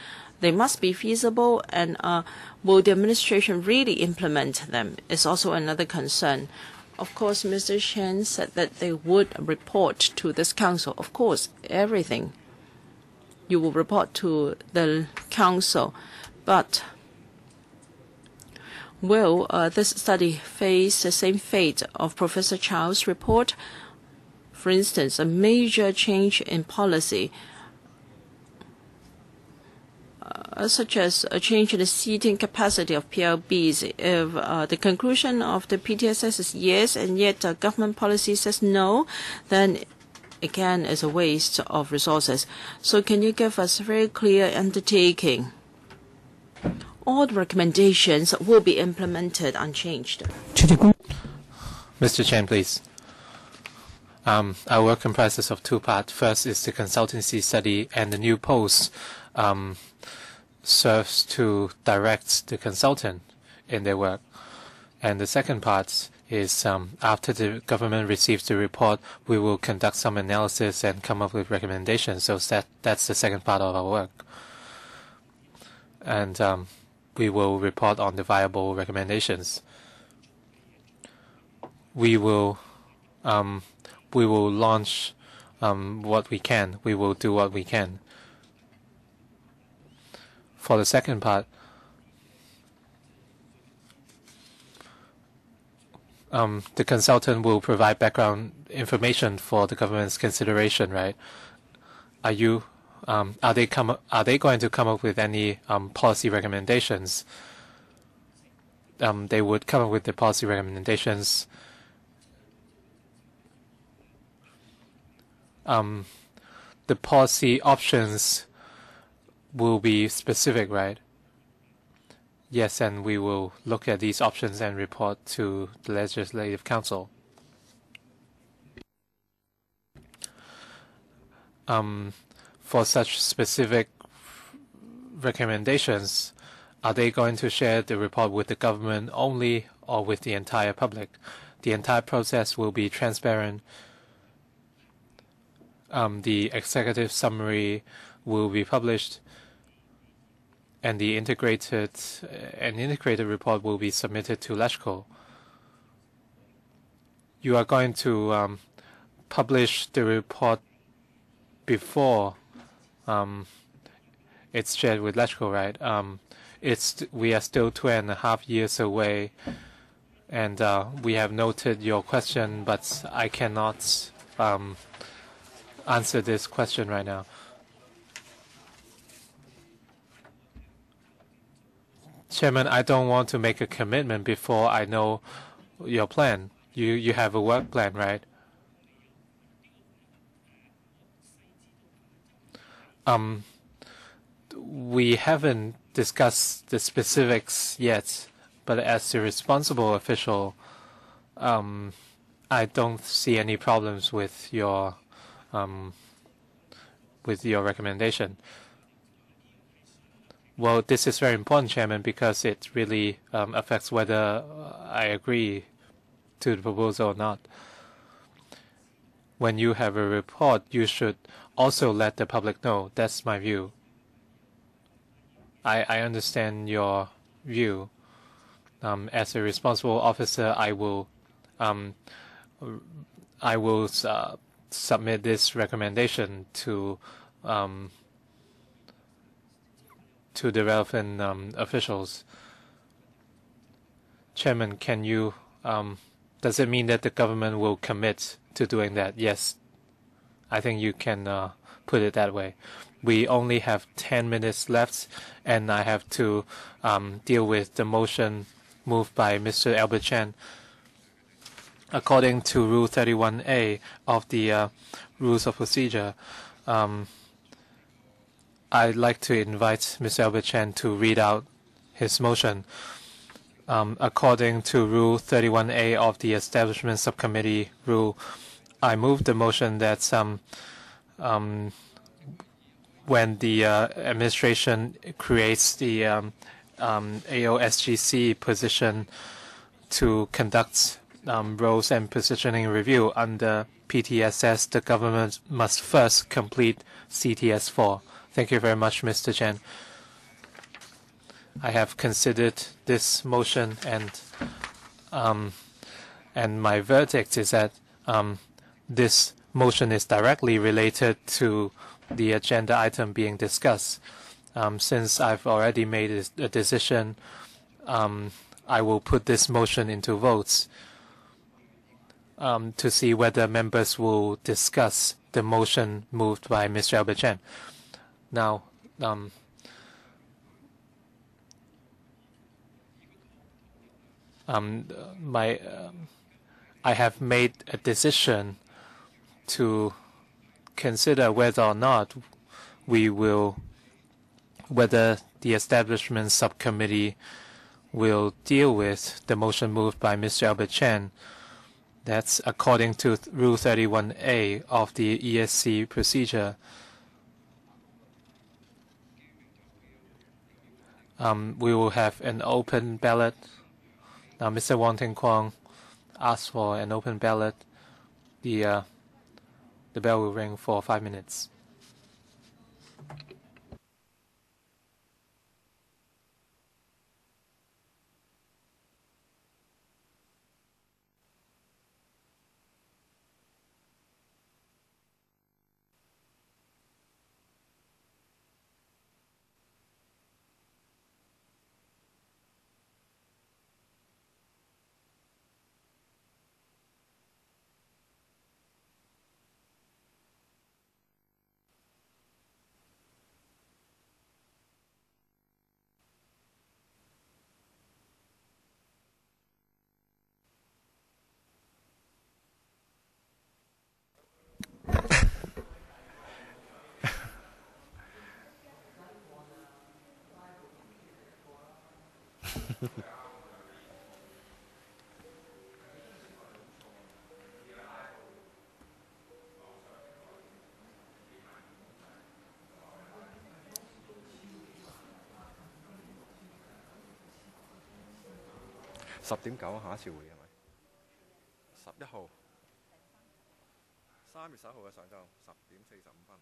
they must be feasible, and uh, will the administration really implement them is also another concern. Of course, Mr. Chen said that they would report to this council. Of course, everything you will report to the council, but will uh, this study face the same fate of Professor Chow's report? For instance, a major change in policy uh, such as a change in the seating capacity of PLBs. If uh, the conclusion of the PTSS is yes, and yet the government policy says no, then again it's a waste of resources. So can you give us a very clear undertaking? All the recommendations will be implemented unchanged. Mr. Chen, please. Um, our work comprises of two parts. First is the consultancy study and the new post um, serves to direct the consultant in their work. And the second part is um, after the government receives the report, we will conduct some analysis and come up with recommendations. So that that's the second part of our work. And um, we will report on the viable recommendations. We will um, we will launch um, what we can. We will do what we can. For the second part, um, the consultant will provide background information for the government's consideration, right? Are you um, are they come are they going to come up with any um, policy recommendations? Um, they would come up with the policy recommendations. Um, the policy options will be specific, right? Yes, and we will look at these options and report to the Legislative Council. Um, for such specific recommendations, are they going to share the report with the government only or with the entire public? The entire process will be transparent. Um, the executive summary will be published and the integrated an integrated report will be submitted to LegCo. You are going to um, publish the report before um, it's shared with LegCo, right? Um, it's we are still two and a half years away, and uh, we have noted your question, but I cannot um, answer this question right now. Chairman, I don't want to make a commitment before I know your plan. You you have a work plan, right? Um, we haven't discussed the specifics yet, but as a responsible official, um, I don't see any problems with your um, with your recommendation. Well, this is very important, Chairman, because it really um, affects whether I agree to the proposal or not. When you have a report, you should also let the public know. That's my view. I, I understand your view. Um, as a responsible officer, I will um, I will uh, submit this recommendation to um, to the relevant um, officials. Chairman, can you? Um, does it mean that the government will commit to doing that? Yes, I think you can uh, put it that way. We only have 10 minutes left, and I have to um, deal with the motion moved by Mr. Albert Chan. According to Rule 31A of the uh, Rules of Procedure, um, I'd like to invite Mr. Albert Chan to read out his motion. Um, according to Rule 31A of the Establishment Subcommittee Rule, I move the motion that um, when the uh, administration creates the um, um, AOSGC position to conduct roles and positioning review under PTSS, the government must first complete CTS4. Thank you very much, Mr. Chen. I have considered this motion and and my verdict is that this motion is directly related to the agenda item being discussed. Um, since I've already made a decision, um, I will put this motion into votes um, to see whether members will discuss the motion moved by Mr. Albert Chan. Now, um, um, my, um, I have made a decision to consider whether or not we will, whether the establishment subcommittee will deal with the motion moved by Mr. Albert Chan. That's according to Rule 31A of the ESC procedure. Um, we will have an open ballot. Now, Mr. Wong Ting Kwong asked for an open ballot. The uh, the bell will ring for five minutes. 十點九下一次會議係咪？十一號，三月十一號嘅上晝十點四十五分。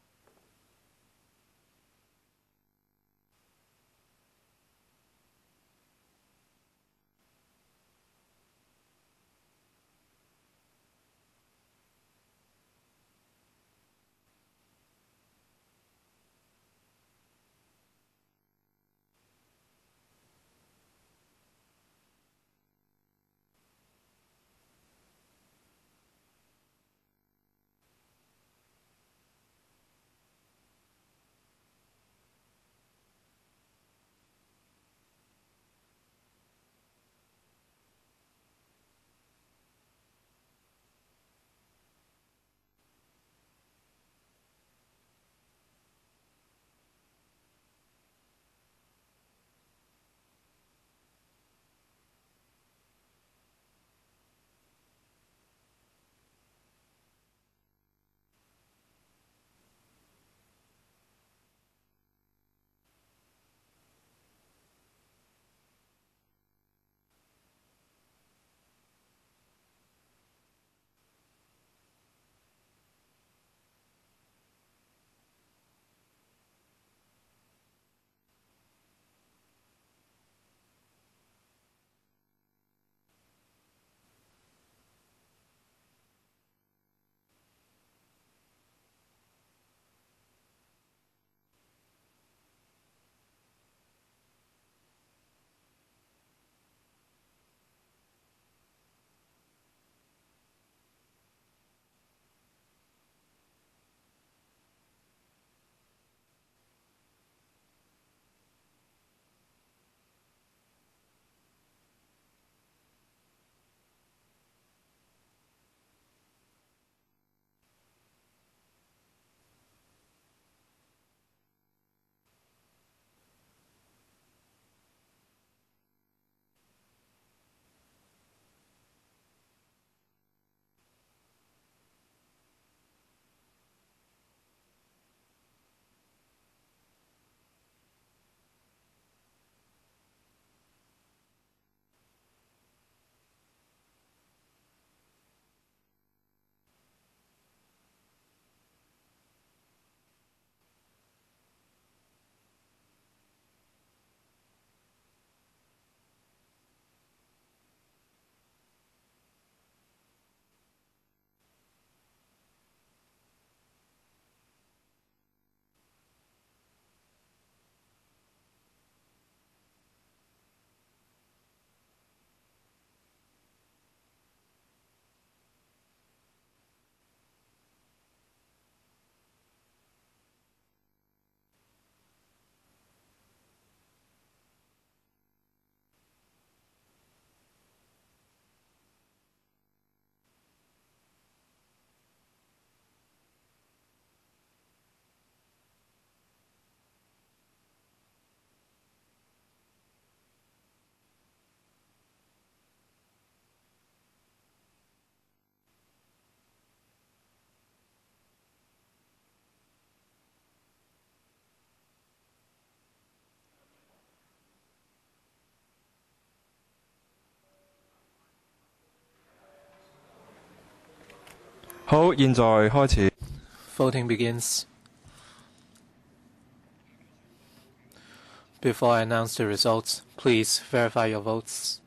好，现在开始。 Voting begins. Before I announce the results, please verify your votes.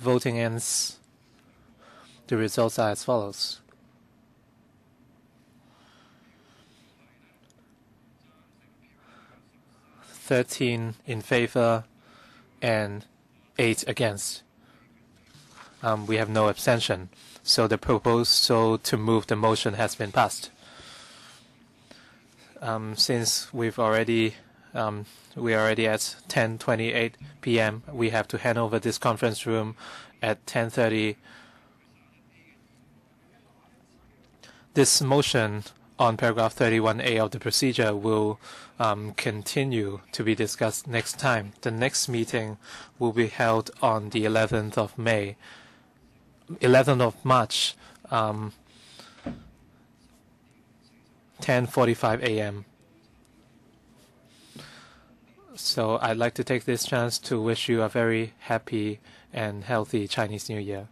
Voting ends. The results are as follows. Thirteen in favor and eight against. Um, we have no abstention, so the proposal to move the motion has been passed. Um, since we've already um, we are already at 10:28 p.m., we have to hand over this conference room at 10:30. This motion on paragraph 31A of the procedure will um, continue to be discussed next time. The next meeting will be held on the 11th of May. 11th of March, um, 10:45 a.m. So I'd like to take this chance to wish you a very happy and healthy Chinese New Year.